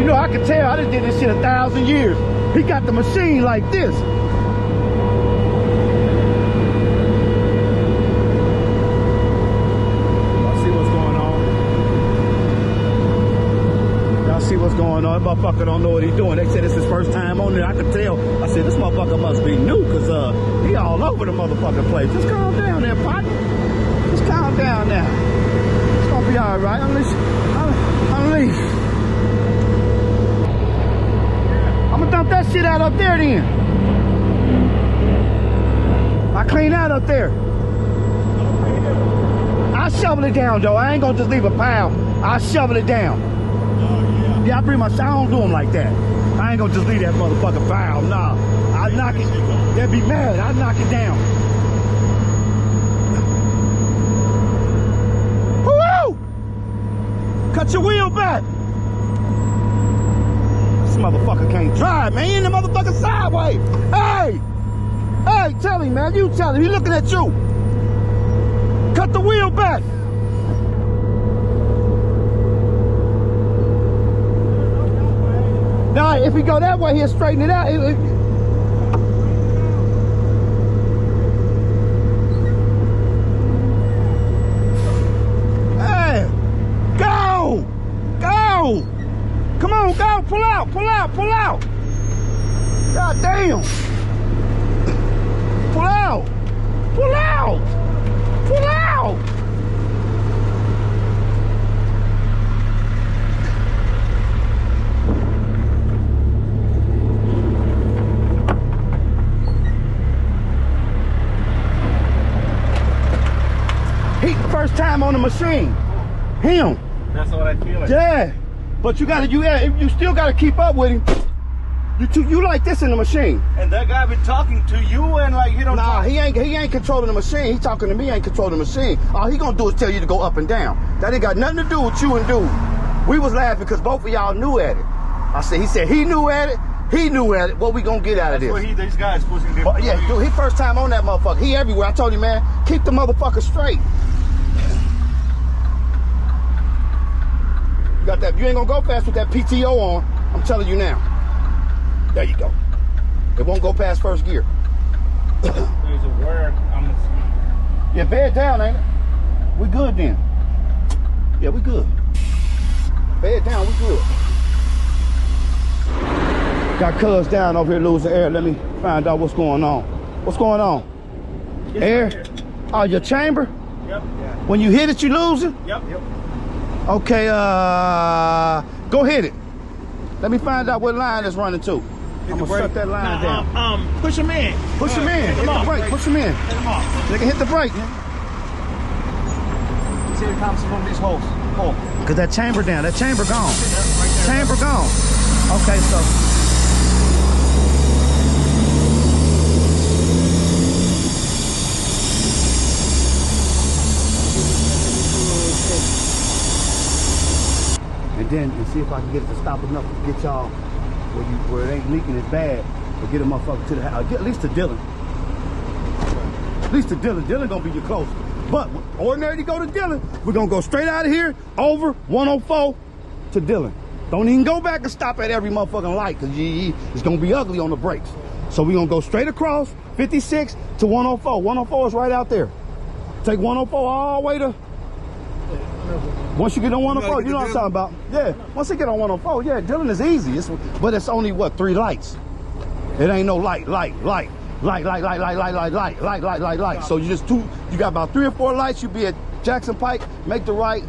Speaker 1: You know, I can tell. I just did this shit a thousand years. He got the machine like this. See what's going on? Y'all see what's going on? That motherfucker don't know what he's doing. They said it's his first time on there. I could tell. I said, this motherfucker must be new because uh, he all over the motherfucking place. Just calm down there, partner. Just calm down now. It's gonna be all right. I'm Unleash. un- Unleash. I'm gonna dump that shit out up there then. I clean out up there. I shovel it down, though. I ain't gonna just leave a pile. I shovel it down. Yeah, I bring my. I don't do them like that. I ain't gonna just leave that motherfucker pile. Nah, I knock it. They'll be mad. I knock it down. Woo! Cut your wheel back. Motherfucker can't drive, man. He in the motherfucker sideways. Hey! Hey, tell him, man. You tell him. He looking at you. Cut the wheel back. Nah, if we go that way, he'll straighten it out. It- it- Hey! Go! Go! Come on, go! Pull out! Pull out! Pull out! God damn! Pull out! Pull out! Pull out. He first time on the machine. Him.
Speaker 8: That's what I feel like.
Speaker 1: Yeah. But you gotta you you still gotta keep up with him. You too, you like this in the machine.
Speaker 8: And that guy been talking to you and like he don't
Speaker 1: Nah, he ain't he ain't controlling the machine. He talking to me, ain't controlling the machine. All he gonna do is tell you to go up and down. That ain't got nothing to do with you and dude. We was laughing because both of y'all knew at it. I said he said he knew at it, he knew at it. What we gonna get out of
Speaker 8: That's
Speaker 1: this?
Speaker 8: what he, these guys.
Speaker 1: But yeah, dude, he first time on that motherfucker. He everywhere. I told you, man, keep the motherfucker straight. Got that? You ain't gonna go fast with that PTO on. I'm telling you now. There you go. It won't go past first gear.
Speaker 8: There's a word. I'm gonna
Speaker 1: Yeah, bed down, ain't it? We good then. Yeah, we good. Bed down, we good. Got cuz down over here losing air. Let me find out what's going on. What's going on? Air? Oh, your chamber?
Speaker 8: Yep.
Speaker 1: When you hit it, you losing?
Speaker 8: Yep. Yep.
Speaker 1: Okay, uh, go hit it. Let me find out what line it's running to. I'm gonna shut that line down.
Speaker 8: Um, um, push him in.
Speaker 1: Push him in.
Speaker 8: Hit
Speaker 1: Hit the brake. Push him in.
Speaker 8: Hit him off.
Speaker 1: Nigga, hit the brake. man.
Speaker 8: See it comes from these holes. Hole.
Speaker 1: Cause that chamber down, that chamber gone. Chamber gone. Okay, so. And see if I can get it to stop enough to get y'all where you where it ain't leaking as bad, but get a motherfucker to the house. Get at least to Dylan. At least to Dylan. Dylan gonna be your closest. But ordinary to go to Dylan, we're gonna go straight out of here, over 104 to Dylan. Don't even go back and stop at every motherfucking light, cause it's gonna be ugly on the brakes. So we're gonna go straight across 56 to 104. 104 is right out there. Take 104 all the way to. Once you get on 104, you know what I'm talking about. Yeah, once you get on 104, yeah, Dylan is easy. It's, but it's only what three lights. It ain't no light, light, light, light, light, light, light, light, light, light, light, light, light, light. So you just two, you got about three or four lights. You be at Jackson Pike, make the right,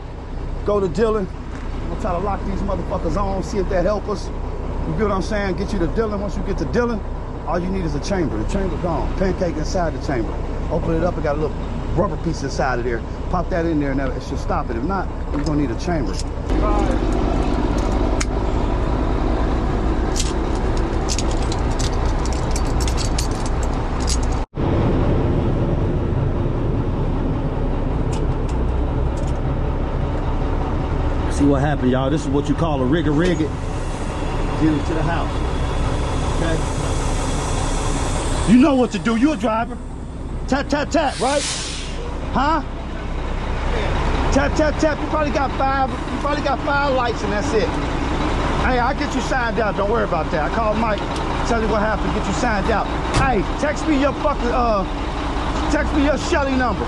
Speaker 1: go to Dillon. I'm gonna try to lock these motherfuckers on, see if that help us. You get what I'm saying? Get you to Dillon. Once you get to Dillon, all you need is a chamber. The chamber gone. Pancake inside the chamber. Open it up. It got a little rubber piece inside of there. Pop that in there, and that it should stop it. If not, we're gonna need a chamber. See what happened, y'all. This is what you call a rig a rig it. Get it to the house. Okay? You know what to do. You're a driver. Tap, tap, tap, right? Huh? Tap, tap, tap. You probably got five, you probably got five lights and that's it. Hey, I'll get you signed out. Don't worry about that. I called Mike, tell you what happened, get you signed out. Hey, text me your fucking, uh, text me your Shelly number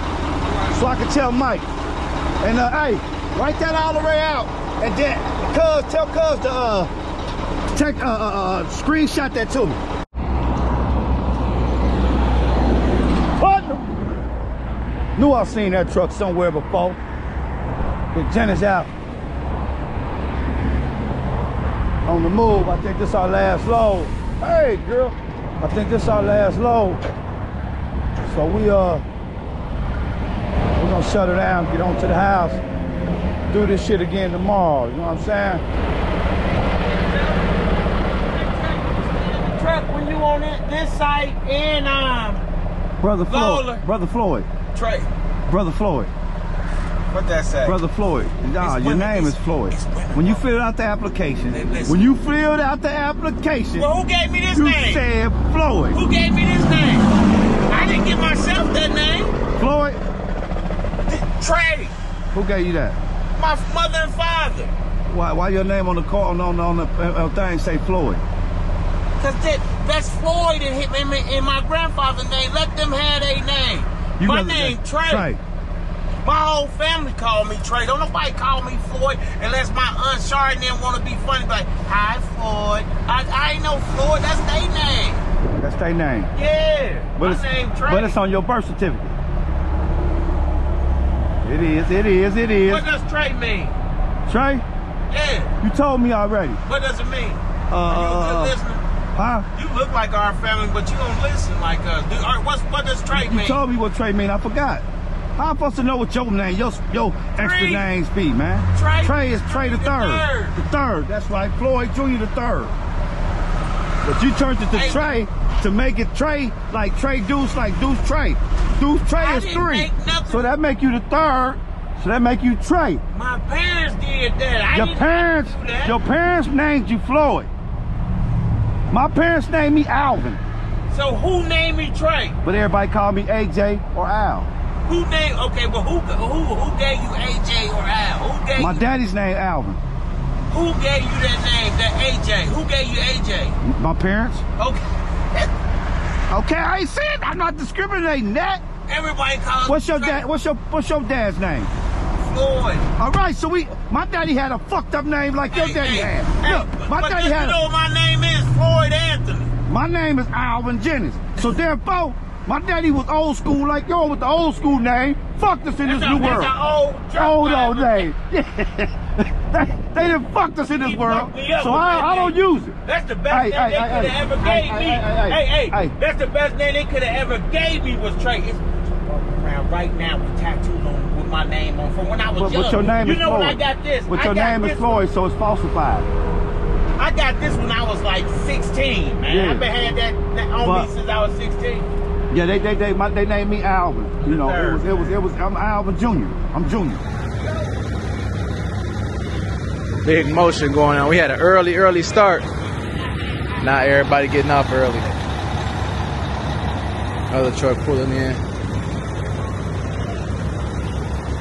Speaker 1: so I can tell Mike. And uh, hey, write that all the way out. And then, cuz, tell cuz to uh, take uh, uh, uh, screenshot that to me. What? Knew I've seen that truck somewhere before. Big Jenny's out. On the move. I think this our last load. Hey, girl. I think this our last load. So we uh we're gonna shut her down, get on to the house, do this shit again tomorrow. You know what I'm saying?
Speaker 9: truck when you on it, this site and um
Speaker 1: Brother Floyd.
Speaker 9: Lola.
Speaker 1: Brother Floyd.
Speaker 9: Trey.
Speaker 1: Brother Floyd.
Speaker 9: What that say?
Speaker 1: Brother Floyd. Nah, your name is Floyd. When you filled out the application, when you filled out the application,
Speaker 9: Well, who gave me this
Speaker 1: you
Speaker 9: name?
Speaker 1: said Floyd.
Speaker 9: Who gave me this name? I didn't give myself that name.
Speaker 1: Floyd?
Speaker 9: Trey,
Speaker 1: Who gave you that?
Speaker 9: my mother and father.
Speaker 1: Why, why your name on the call on, on, on the uh, thing say Floyd?
Speaker 9: Cause that, that's Floyd and, him, and, my- and my grandfather's name. Let them have their name.
Speaker 1: You
Speaker 9: my name Trey.
Speaker 1: Trey.
Speaker 9: My whole family call me Trey. Don't nobody call me Floyd unless my aunt Shari them want to be funny. Like, hi Floyd. I, I ain't no Floyd. That's their name.
Speaker 1: That's their name.
Speaker 9: Yeah.
Speaker 1: But
Speaker 9: my
Speaker 1: it's,
Speaker 9: name Trey.
Speaker 1: but it's on your birth certificate. It is, it is, it is.
Speaker 9: What does Trey mean?
Speaker 1: Trey,
Speaker 9: Yeah.
Speaker 1: you told me already.
Speaker 9: What does it mean?
Speaker 1: Uh,
Speaker 9: Are you a
Speaker 1: uh,
Speaker 9: good
Speaker 1: uh,
Speaker 9: listener?
Speaker 1: huh?
Speaker 9: You look like our family, but you don't listen like us. What's, what does Trey
Speaker 1: You
Speaker 9: mean?
Speaker 1: You told me what Trey mean. I forgot. How I'm supposed to know what your name, your your extra
Speaker 9: Trey.
Speaker 1: names be, man?
Speaker 9: Trey.
Speaker 1: Trey is Trey the
Speaker 9: The
Speaker 1: third.
Speaker 9: third.
Speaker 1: The third. That's right. Floyd Jr. the third. But you turned it to
Speaker 9: Hey.
Speaker 1: Trey to make it Trey like Trey Deuce like Deuce Trey. Deuce Trey
Speaker 9: I
Speaker 1: is three. So that make you the third. So that make you Trey.
Speaker 9: My parents did that. I
Speaker 1: Your parents,
Speaker 9: do that.
Speaker 1: your parents named you Floyd. My parents named me Alvin,
Speaker 9: So who named me Trey?
Speaker 1: but everybody called me AJ or Al.
Speaker 9: Who named? Okay, well, who who who gave you AJ or Al? Who gave
Speaker 1: My
Speaker 9: you,
Speaker 1: daddy's name Alvin.
Speaker 9: who gave you that name? That AJ? Who gave you AJ?
Speaker 1: My parents.
Speaker 9: Okay,
Speaker 1: Okay, I ain't saying I'm not discriminating that.
Speaker 9: everybody calls.
Speaker 1: What's your dad? What's your What's your dad's name?
Speaker 9: Floyd.
Speaker 1: All right, so we, my daddy had a fucked up name like your daddy
Speaker 9: hey,
Speaker 1: had.
Speaker 9: hey,
Speaker 1: Look, my
Speaker 9: but
Speaker 1: daddy
Speaker 9: you know my name is Floyd Anthony.
Speaker 1: my name is Alvin Jennings. So therefore, my daddy was old school like yours with the old school name. Fucked us in
Speaker 9: That's
Speaker 1: this
Speaker 9: a,
Speaker 1: new
Speaker 9: that's
Speaker 1: world.
Speaker 9: old
Speaker 1: Old old name. Yeah. they, they done fucked us in this
Speaker 9: He
Speaker 1: world.
Speaker 9: fucked me up
Speaker 1: So I, I don't use it.
Speaker 9: That's the best
Speaker 1: Hey,
Speaker 9: name
Speaker 1: hey,
Speaker 9: they
Speaker 1: hey,
Speaker 9: could have ever gave me.
Speaker 1: hey, hey,
Speaker 9: Hey, hey,
Speaker 1: hey.
Speaker 9: that's the best name they could have ever gave me was Trey. It's around right now with tattoos on with my name on from when I was
Speaker 1: But,
Speaker 9: young.
Speaker 1: but your name
Speaker 9: you
Speaker 1: is
Speaker 9: know
Speaker 1: Floyd.
Speaker 9: when I got this?
Speaker 1: But
Speaker 9: I
Speaker 1: your name is Floyd, so it's falsified.
Speaker 9: I got this when I was like 16, man.
Speaker 1: Yeah.
Speaker 9: I've been had that, that on
Speaker 1: But-
Speaker 9: me since I was 16.
Speaker 1: Yeah, they they they my, they named me Alvin. You know, it was it was it was I'm Alvin Jr. I'm Junior.
Speaker 3: Big motion going on. We had an early, early start. Now everybody getting off early. Another truck pulling in.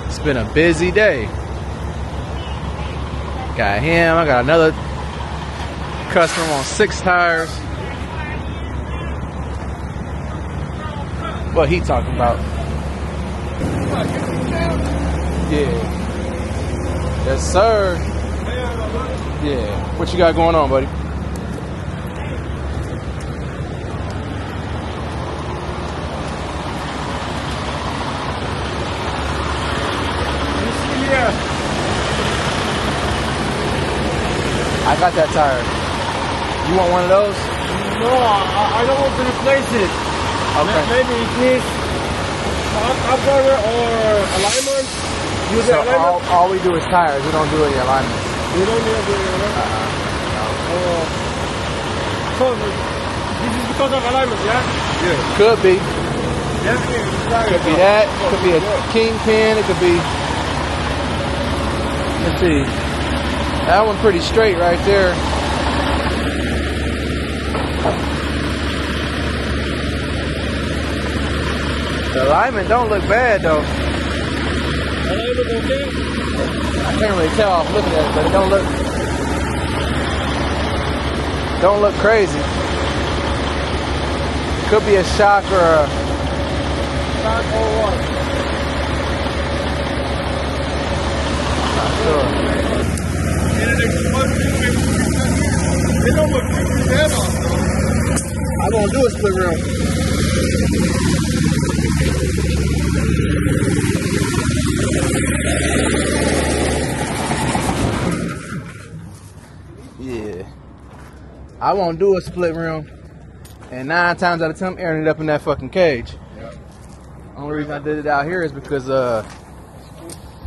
Speaker 3: It's been a busy day. Got him. I got another customer on six tires. What he talking about? Yeah. Yes, sir. Yeah. What you got going on, buddy? I got that tire. You want one of those?
Speaker 8: No, I, I don't want to replace it.
Speaker 3: Okay.
Speaker 8: Maybe it needs up or alignment. Use the
Speaker 3: So
Speaker 8: alignment.
Speaker 3: all, all we do is tires. We don't do any alignment.
Speaker 8: You don't need the alignment. Uh, so this is because of alignment, yeah? Yeah.
Speaker 3: Could be.
Speaker 8: Yeah.
Speaker 3: Could be that. Could be a kingpin. It could be. Let's see. That one pretty straight right there. The alignment don't look bad though.
Speaker 8: Alignment okay?
Speaker 3: I can't really tell off looking at it, but it don't look don't look crazy. Could be a shock or a
Speaker 8: Back or what?
Speaker 3: not sure. I won't do a split rim. Yeah. I won't do a split rim. And nine times out of ten, I'm airing it up in that fucking cage. Only reason I did it out here is because uh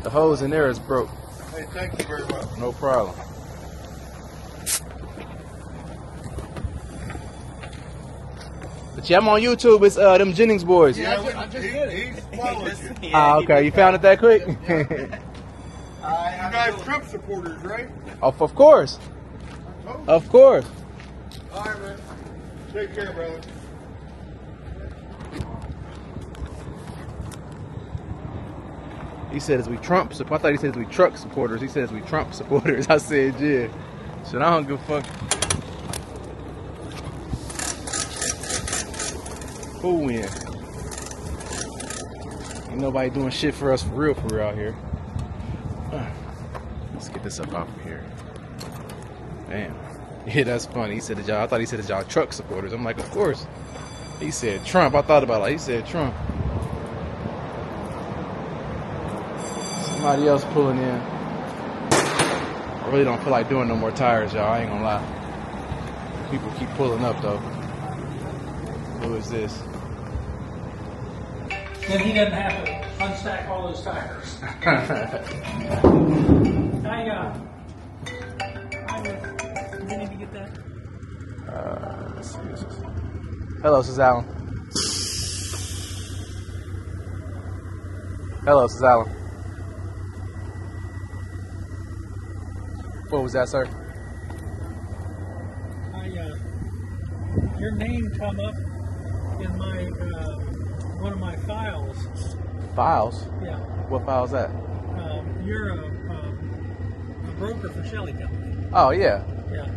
Speaker 3: the hose in there is broke.
Speaker 5: Hey, thank you very much.
Speaker 3: No problem. But yeah, I'm on YouTube. It's uh them Jennings boys.
Speaker 5: Yeah, I just did it. He's.
Speaker 3: Ah, okay. You found it that quick?
Speaker 5: You guys Trump supporters, right?
Speaker 3: of, of course. Of course.
Speaker 5: All right, man. Take care, brother.
Speaker 3: He says we Trump support. I thought he said we truck supporters. He says we Trump supporters. I said yeah. Shit, I don't give a fuck. Who win? Ain't nobody doing shit for us for real, for real out here. Let's get this up off of here. Damn. Yeah, that's funny. He said that y'all. I thought he said that y'all truck supporters. I'm like, of course. He said Trump. I thought about it. He said Trump. Somebody else pulling in. I really don't feel like doing no more tires, y'all. I ain't gonna lie. People keep pulling up though. Who is this?
Speaker 6: Then he doesn't have to unstack all those tires. I, uh, I was, you need to get that?
Speaker 3: Uh, let's see. This is... Hello, this is Alan. Hello, this is Alan. What was that, sir?
Speaker 6: I, uh, your name come up in my, uh, one of my files.
Speaker 3: Files?
Speaker 6: Yeah.
Speaker 3: What file is that?
Speaker 6: Um, you're a, um, a broker for Shelly Company.
Speaker 3: Oh, yeah.
Speaker 6: Yeah.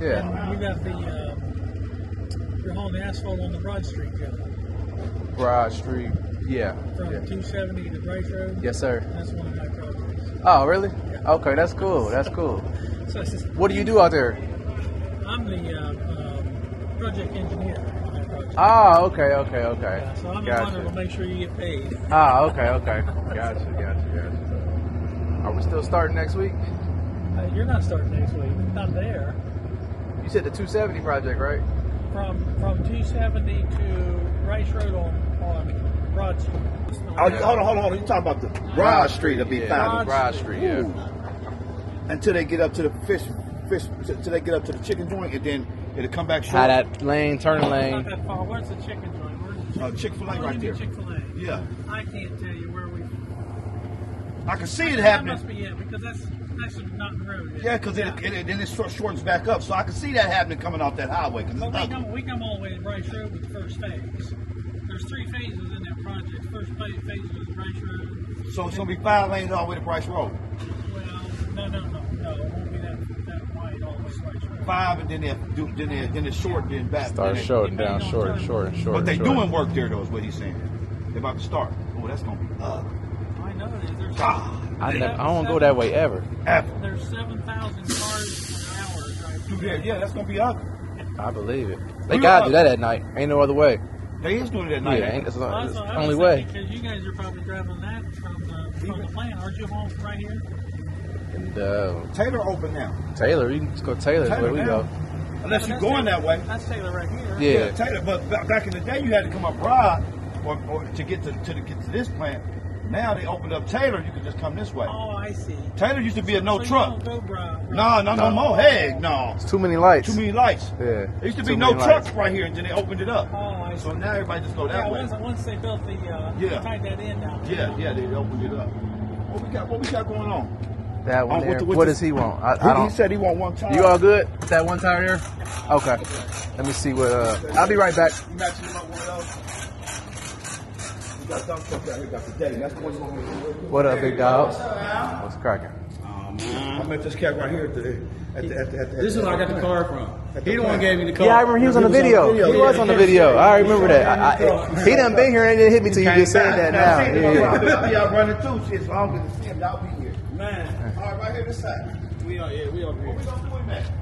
Speaker 3: Yeah.
Speaker 6: And you got the, uh, you're hauling asphalt on the Broad Street job.
Speaker 3: Broad Street. Yeah.
Speaker 6: From
Speaker 3: yeah.
Speaker 6: 270 to Bryce Road.
Speaker 3: Yes, sir.
Speaker 6: That's one of my projects.
Speaker 3: Oh, really? Okay, that's cool. That's cool.
Speaker 6: So just,
Speaker 3: What do you do out there?
Speaker 6: I'm the uh, um, project engineer on that.
Speaker 3: Ah, okay, okay, okay.
Speaker 6: Yeah, so I'm the one that will
Speaker 3: Gotcha.
Speaker 6: make sure you get paid.
Speaker 3: Ah, okay, okay. Gotcha, gotcha, gotcha. Are we still starting next week?
Speaker 6: Uh, you're not starting next week. Not there.
Speaker 3: You said the 270 project, right?
Speaker 6: From from 270 to Bryce Road on on Broad Street.
Speaker 1: Oh, you- hold on, hold on, hold on. You talking about the Broad Street will be
Speaker 3: Yeah,
Speaker 1: found
Speaker 3: Broad Street, yeah.
Speaker 1: until they get up to the fish, fish, until they get up to the chicken joint, and then it'll come back short.
Speaker 3: How that lane, turning
Speaker 6: Not
Speaker 3: lane.
Speaker 6: that far. Where's the chicken joint? Where's the
Speaker 1: Uh, Chick-fil-A right there.
Speaker 6: Chick Fil A.
Speaker 1: Yeah.
Speaker 6: I can't tell you where we.
Speaker 1: I can see it
Speaker 6: That
Speaker 1: happening.
Speaker 6: must be it because that's that's not the road. is it?
Speaker 1: Yeah, because it, it, it, then it short- shortens back up, so I can see that happening coming off that highway. Cause
Speaker 6: But we
Speaker 1: ugly.
Speaker 6: come, we come all the way to Bryce Road with the first phase. There's three phases in that project. First phase, phase was Bryce Road.
Speaker 1: So it's gonna be five lanes all the way to Bryce Road.
Speaker 6: Well, no, no, no, no. It won't be that, that wide all the way to Bryce Road.
Speaker 1: Five, and then they do, then they, then it's short, then back.
Speaker 3: Start
Speaker 1: then they-
Speaker 3: shorting down, short, short, short.
Speaker 1: But they
Speaker 3: short.
Speaker 1: doing work there though, is what he's saying. They're about to start. Oh, that's gonna be ugly.
Speaker 6: I know it is. There's,
Speaker 1: God,
Speaker 3: I, never, I don't go that way ever.
Speaker 1: ever.
Speaker 6: there's 7,000 cars an hour driving
Speaker 1: Through
Speaker 6: through
Speaker 1: yeah, that's gonna be ugly.
Speaker 3: I believe it. They
Speaker 1: We
Speaker 3: gotta do that at night. Ain't no other way.
Speaker 1: They is doing it at night.
Speaker 3: Yeah, ain't, it's, it's
Speaker 6: so
Speaker 3: the
Speaker 6: I
Speaker 3: only way.
Speaker 6: Because you guys are probably driving that from the, from the plant. Aren't you home from right here?
Speaker 3: And uh,
Speaker 1: Taylor open now.
Speaker 3: Taylor, you can just go Taylor's
Speaker 1: Taylor
Speaker 3: where we
Speaker 1: now.
Speaker 3: go.
Speaker 1: Unless
Speaker 6: But
Speaker 1: you're going
Speaker 6: Taylor-
Speaker 1: that way.
Speaker 6: That's Taylor right here.
Speaker 3: Yeah.
Speaker 1: Taylor, but back in the day, you had to come up Broad or, or to get to, to get to this plant. Now they opened up Taylor. You can just come this way.
Speaker 6: Oh, I see.
Speaker 1: Taylor used to be a no
Speaker 6: so
Speaker 1: truck.
Speaker 6: You don't
Speaker 1: No, no, no,
Speaker 3: No.
Speaker 1: more. Heck, no.
Speaker 3: It's too many lights.
Speaker 1: Too many lights.
Speaker 3: Yeah.
Speaker 1: There used to
Speaker 3: Too
Speaker 1: be no
Speaker 3: many
Speaker 1: trucks
Speaker 3: lights.
Speaker 1: right here, and then they opened it up.
Speaker 6: Oh, I see.
Speaker 1: So now everybody just go
Speaker 6: yeah,
Speaker 1: that way.
Speaker 6: once, once they built the, uh,
Speaker 1: Yeah.
Speaker 6: tied that in now.
Speaker 1: Yeah, yeah, they opened it up. What we got? What we got going on?
Speaker 3: That one
Speaker 1: Oh,
Speaker 3: there.
Speaker 1: with the- with
Speaker 3: what
Speaker 1: the-
Speaker 3: does he want? I,
Speaker 1: He,
Speaker 3: I don't.
Speaker 1: he said he want one tire.
Speaker 3: You all good? That one tire there? Okay. Let me see what. Uh, I'll be right back.
Speaker 1: You matching him up with one of got dump truck out here. Got the day. That's the one you want me to.
Speaker 3: What up, big dogs? What's cracking?
Speaker 1: I met this cat right here at the. At the, at the, at the
Speaker 8: This is where I got the car from.
Speaker 1: The
Speaker 8: He the one gave me the car.
Speaker 3: Yeah, I remember he was on the video. He was on the video. I remember that. I, I, he done been here and it didn't hit me till you just said that now.
Speaker 1: See,
Speaker 3: Yeah, yeah.
Speaker 1: I'll be out running too. Shit, so I don't get to see him. Y'all be here.
Speaker 8: Man,
Speaker 1: All right, here this side.
Speaker 8: we are yeah, we are
Speaker 1: What we gonna do in that?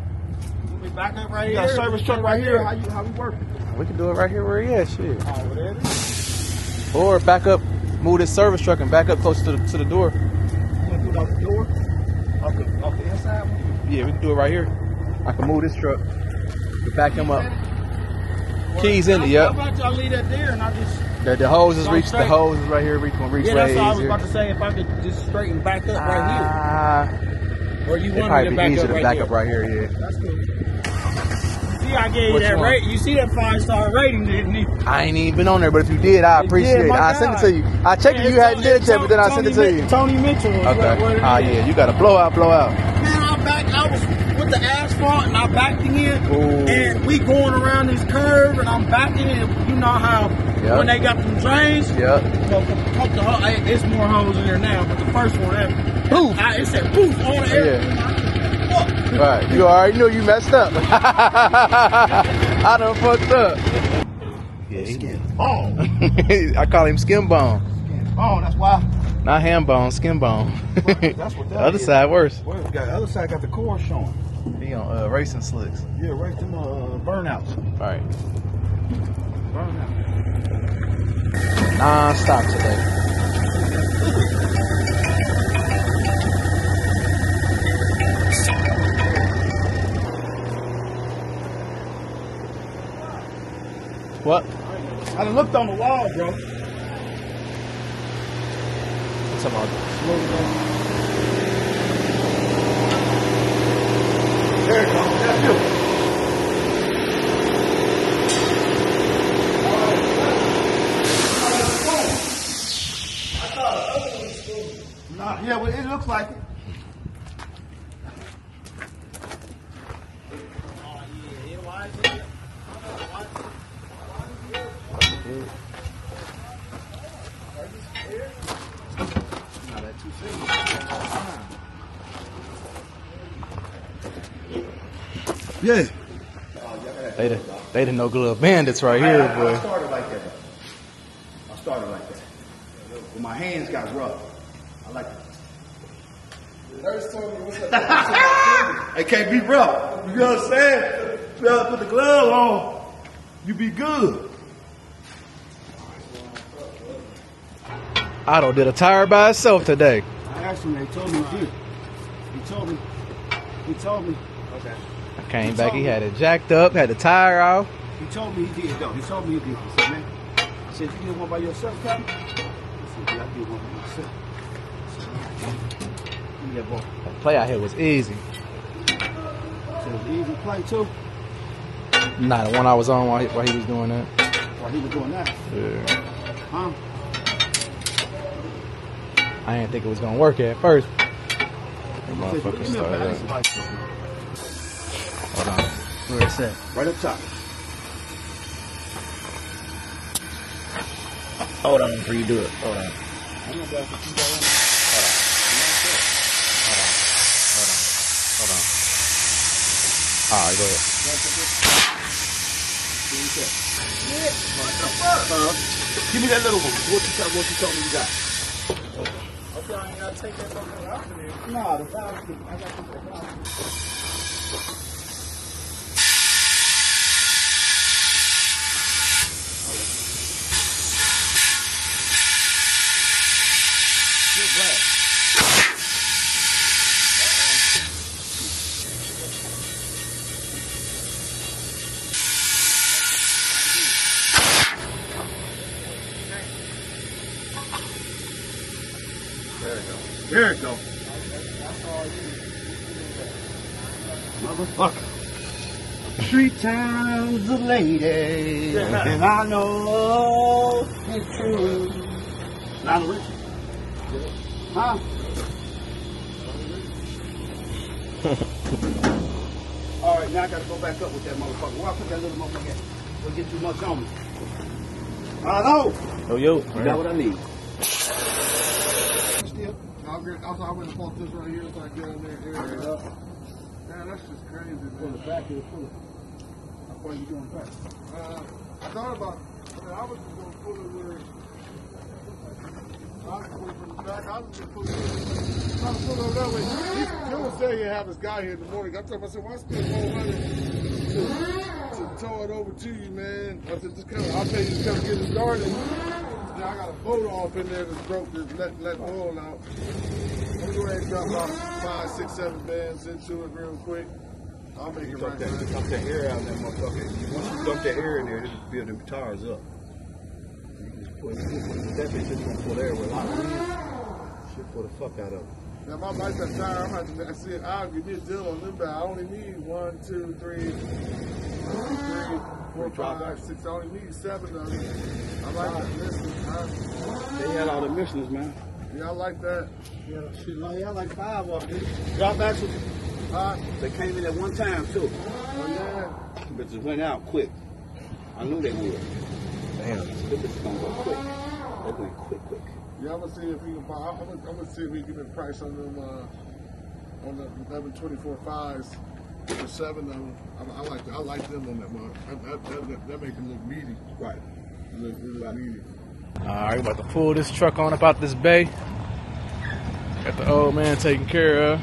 Speaker 8: We back up right
Speaker 1: You
Speaker 8: here.
Speaker 1: got service truck right here. How you how we working?
Speaker 3: We can do it right here where he is. Shit.
Speaker 1: Oh, whatever.
Speaker 3: Or back up, move this service truck and back up closer to the, to the door.
Speaker 1: You gonna do it the door? Off the, off the inside?
Speaker 3: Yeah, we can do it right here. I can move this truck, back him up. Keys in it,
Speaker 8: How about y'all leave that there and I just
Speaker 3: The, the hose is
Speaker 8: Go
Speaker 3: reach. The hose is right here. Reach gonna reach
Speaker 8: Yeah, that's what I was about to say. If I could just straighten back up right
Speaker 3: Ah,
Speaker 8: here, or you want me to back
Speaker 3: easier
Speaker 8: up
Speaker 3: to
Speaker 8: right
Speaker 3: back
Speaker 8: there?
Speaker 3: up right here. Yeah.
Speaker 8: That's cool. See, I gave you that rate. You see that five star rating, didn't you?
Speaker 3: I ain't even been on there, but if you did, I
Speaker 8: You
Speaker 3: appreciate
Speaker 8: did,
Speaker 3: it. I sent it to you. I checked
Speaker 8: Yeah,
Speaker 3: if you hadn't did it yet, but then I sent it to you.
Speaker 8: Tony Mitchell.
Speaker 3: Okay. Ah, yeah. You got to blow out, blow out.
Speaker 8: Man, I'm back. I was with the asphalt, and I backed in,
Speaker 3: Ooh.
Speaker 8: and we going around this curve, and I'm backing in. You know how
Speaker 3: Yep.
Speaker 8: when they got them drains,
Speaker 3: Yep.
Speaker 8: well, the ho- it's more holes in there now, but the first one, that,
Speaker 3: Poof.
Speaker 8: I, it said poof all the air.
Speaker 3: Yeah. Right. You already know you messed up. I done fucked up. Yeah, he,
Speaker 1: Oh,
Speaker 3: I call him skin bone.
Speaker 1: Skin bone, that's why.
Speaker 3: Not ham bone, skin bone.
Speaker 1: That's what
Speaker 3: the other
Speaker 1: is.
Speaker 3: side worse.
Speaker 1: Where got the other side got the core showing.
Speaker 3: He on uh, racing slicks.
Speaker 1: Yeah, right them uh, burnouts.
Speaker 3: All right.
Speaker 1: Burnouts
Speaker 3: non-stop today. What?
Speaker 1: I done looked on the wall, bro.
Speaker 3: What's about this?
Speaker 1: There it goes. Nah, yeah, well, it looks like it. Yeah.
Speaker 3: They the, they the no glove bandits right here,
Speaker 1: I, I
Speaker 3: boy.
Speaker 1: started like that. Though. I started like that. When my hands got rough. I like it.
Speaker 5: Nurse told me, what's up?
Speaker 1: It can't be rough. You know what I'm saying? You gotta put the glove on. You be good.
Speaker 3: Otto did a tire by itself today.
Speaker 1: I asked him. They told me he did. He told me. He told me. Okay.
Speaker 3: I came back, he had it jacked up, had the tire off.
Speaker 1: He told me he did though. He told me he did. He said, man, he said, you did one by yourself, Captain? I said, yeah, I did one by myself. I said, Give me that ball.
Speaker 3: The play out here was easy.
Speaker 1: I said, easy play too.
Speaker 3: Nah, the one I was on while he, while he was doing that.
Speaker 1: While he was doing that.
Speaker 3: Yeah.
Speaker 1: Huh?
Speaker 3: I didn't think it was gonna work at first. The motherfucker
Speaker 1: "Give me a
Speaker 3: started
Speaker 1: balance
Speaker 3: up. Hold on. Where it's at?
Speaker 1: Right up top.
Speaker 3: Hold on before you do it. Hold on. Hold on. All right, go ahead.
Speaker 1: Uh, give me that little one. What you, tell- what you told me you got?
Speaker 8: Okay, I ain't gotta take that fucking out of there.
Speaker 1: Nah, the valve. I got the valve. Good blast. There it go. Motherfucker. Three times a lady, and I know it's true. Lionel Richie. Huh? All right, now I gotta go back up with that motherfucker. Where I put that little motherfucker at? Don't get too much on me. Hello.
Speaker 3: Oh, yo.
Speaker 1: You got what I need.
Speaker 5: Still, I'll get, I'll, I'll really pump this right here so I get in there, air it up. Man, that's just crazy, man.
Speaker 1: the back is full of. How far you doing back?
Speaker 5: Uh, I thought about, I, mean, I was just going to pull it where, I was going from the back, I was just pulling it, trying to pull it that way. He, he was saying he have his guy here in the morning. I told him, I said, why spend 400 to, to tow it over to you, man? I said, just come, I'll pay you to come get it started. I got a boat off in there that's broke, that's let, let oil out. I'm going to drop about five, six, seven bands into it real quick. I'll make it right
Speaker 1: Dump that,
Speaker 5: back.
Speaker 1: dump that air out of that motherfucker. Once you dump that air in there, it'll build them tires up. You just pull, that bitch just gonna pull air with a lot of. Shit pull the fuck out of it.
Speaker 5: Now my bike's that tire, I'm about to I said I'll give me a deal on them, but I only need one, two, three, three, four, five, six. I only need seven of them. I like listen. I,
Speaker 1: They had all the missions, man.
Speaker 5: yeah, I like that.
Speaker 1: Yeah, shit, like, yeah, like five of them. Drop axles.
Speaker 5: Uh,
Speaker 1: They came in at one time too.
Speaker 5: oh yeah.
Speaker 1: But just went out quick. I knew they would. Damn. Bitches gonna go quick. They went quick, quick.
Speaker 5: Yeah, I'm gonna see if we can buy. I'm gonna, I'm gonna see if we can get a price on them uh, on the 1124 fives seven of them. I, I like I like them on that one. That, that, that, that, that make them look meaty.
Speaker 1: Right.
Speaker 5: They Look really meaty.
Speaker 3: All right, about to pull this truck on up out this bay. Got the old man taken care of.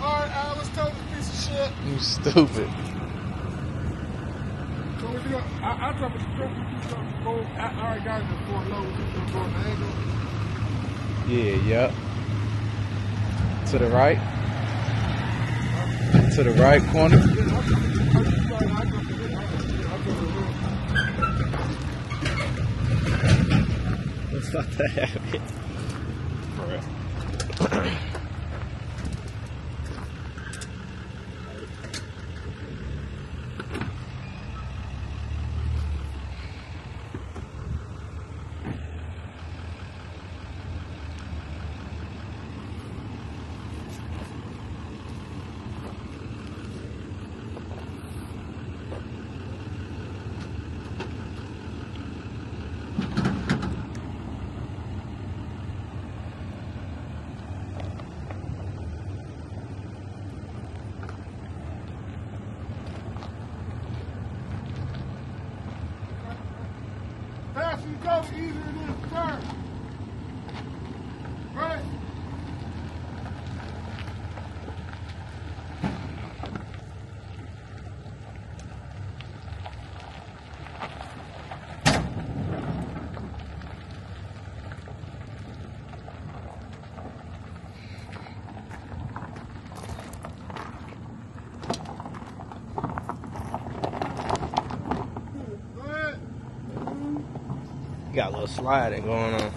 Speaker 5: All right, Al, let's tell this piece of shit.
Speaker 3: You stupid.
Speaker 5: So what you got? I, I drop a stroke. You drop a gold. I, I already got it in four low. You go an angle.
Speaker 3: Yeah, yep. To the right to the right corner.
Speaker 5: That's not that heavy.
Speaker 10: Got a little sliding going on. Uh,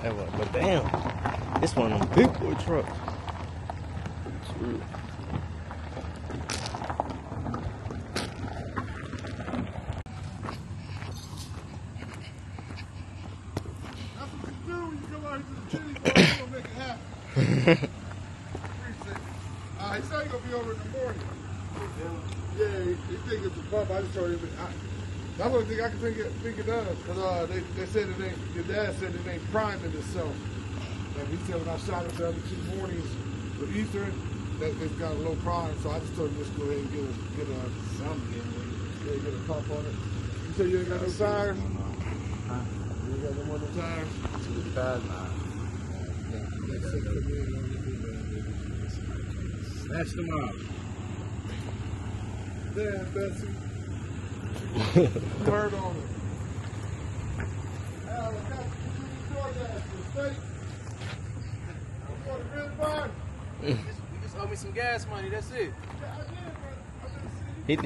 Speaker 10: that one- but damn, this one of them big boy trucks.
Speaker 5: That's what you do when you come out here to the Chili Bowl. You're gonna make it happen. Appreciate it. Uh, he said he's gonna be over in the morning. Yeah, he, he think it's a bump. I just told him. I, the only think I can think it, think it does. Because uh, they, they said it ain't, your dad said it ain't priming itself. And he said when I shot it the other two mornings with Eastern, that it's got a low prime. So I just told him just go ahead and get a, get a, something. Yeah, get a pump on it. You said you ain't got no tires? You ain't got no more no tires?
Speaker 3: Snatch them out.
Speaker 5: Damn, Betsy. Word on it.
Speaker 3: Owe me some gas money. That's it.
Speaker 10: He.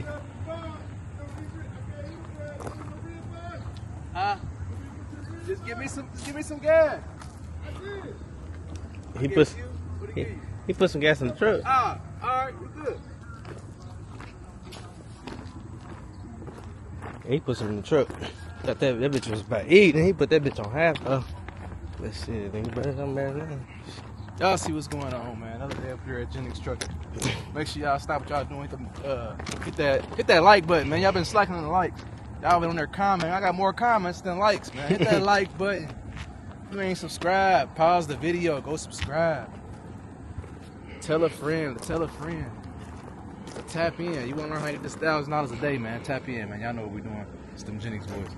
Speaker 3: Huh? Just give me some. Just give me some gas.
Speaker 10: He put he, he put some gas in the truck.
Speaker 3: Ah, all right, we're good.
Speaker 10: He put some in the truck. Thought that that bitch was about eating. He put that bitch on half. Let's see. I think better than better than.
Speaker 3: Y'all see what's going on, man. Another day up here at Jennings Truck. Make sure y'all stop what y'all doing. Hit, the, uh, hit that hit that like button, man. Y'all been slacking on the likes. Y'all been on there commenting. I got more comments than likes, man. Hit that like button. If you ain't subscribed, pause the video. Go subscribe. Tell a friend. Tell a friend. Tap in. You want to learn how to get this thousand dollars a day, man? Tap in, man. Y'all know what we're doing. It's them Jennings boys.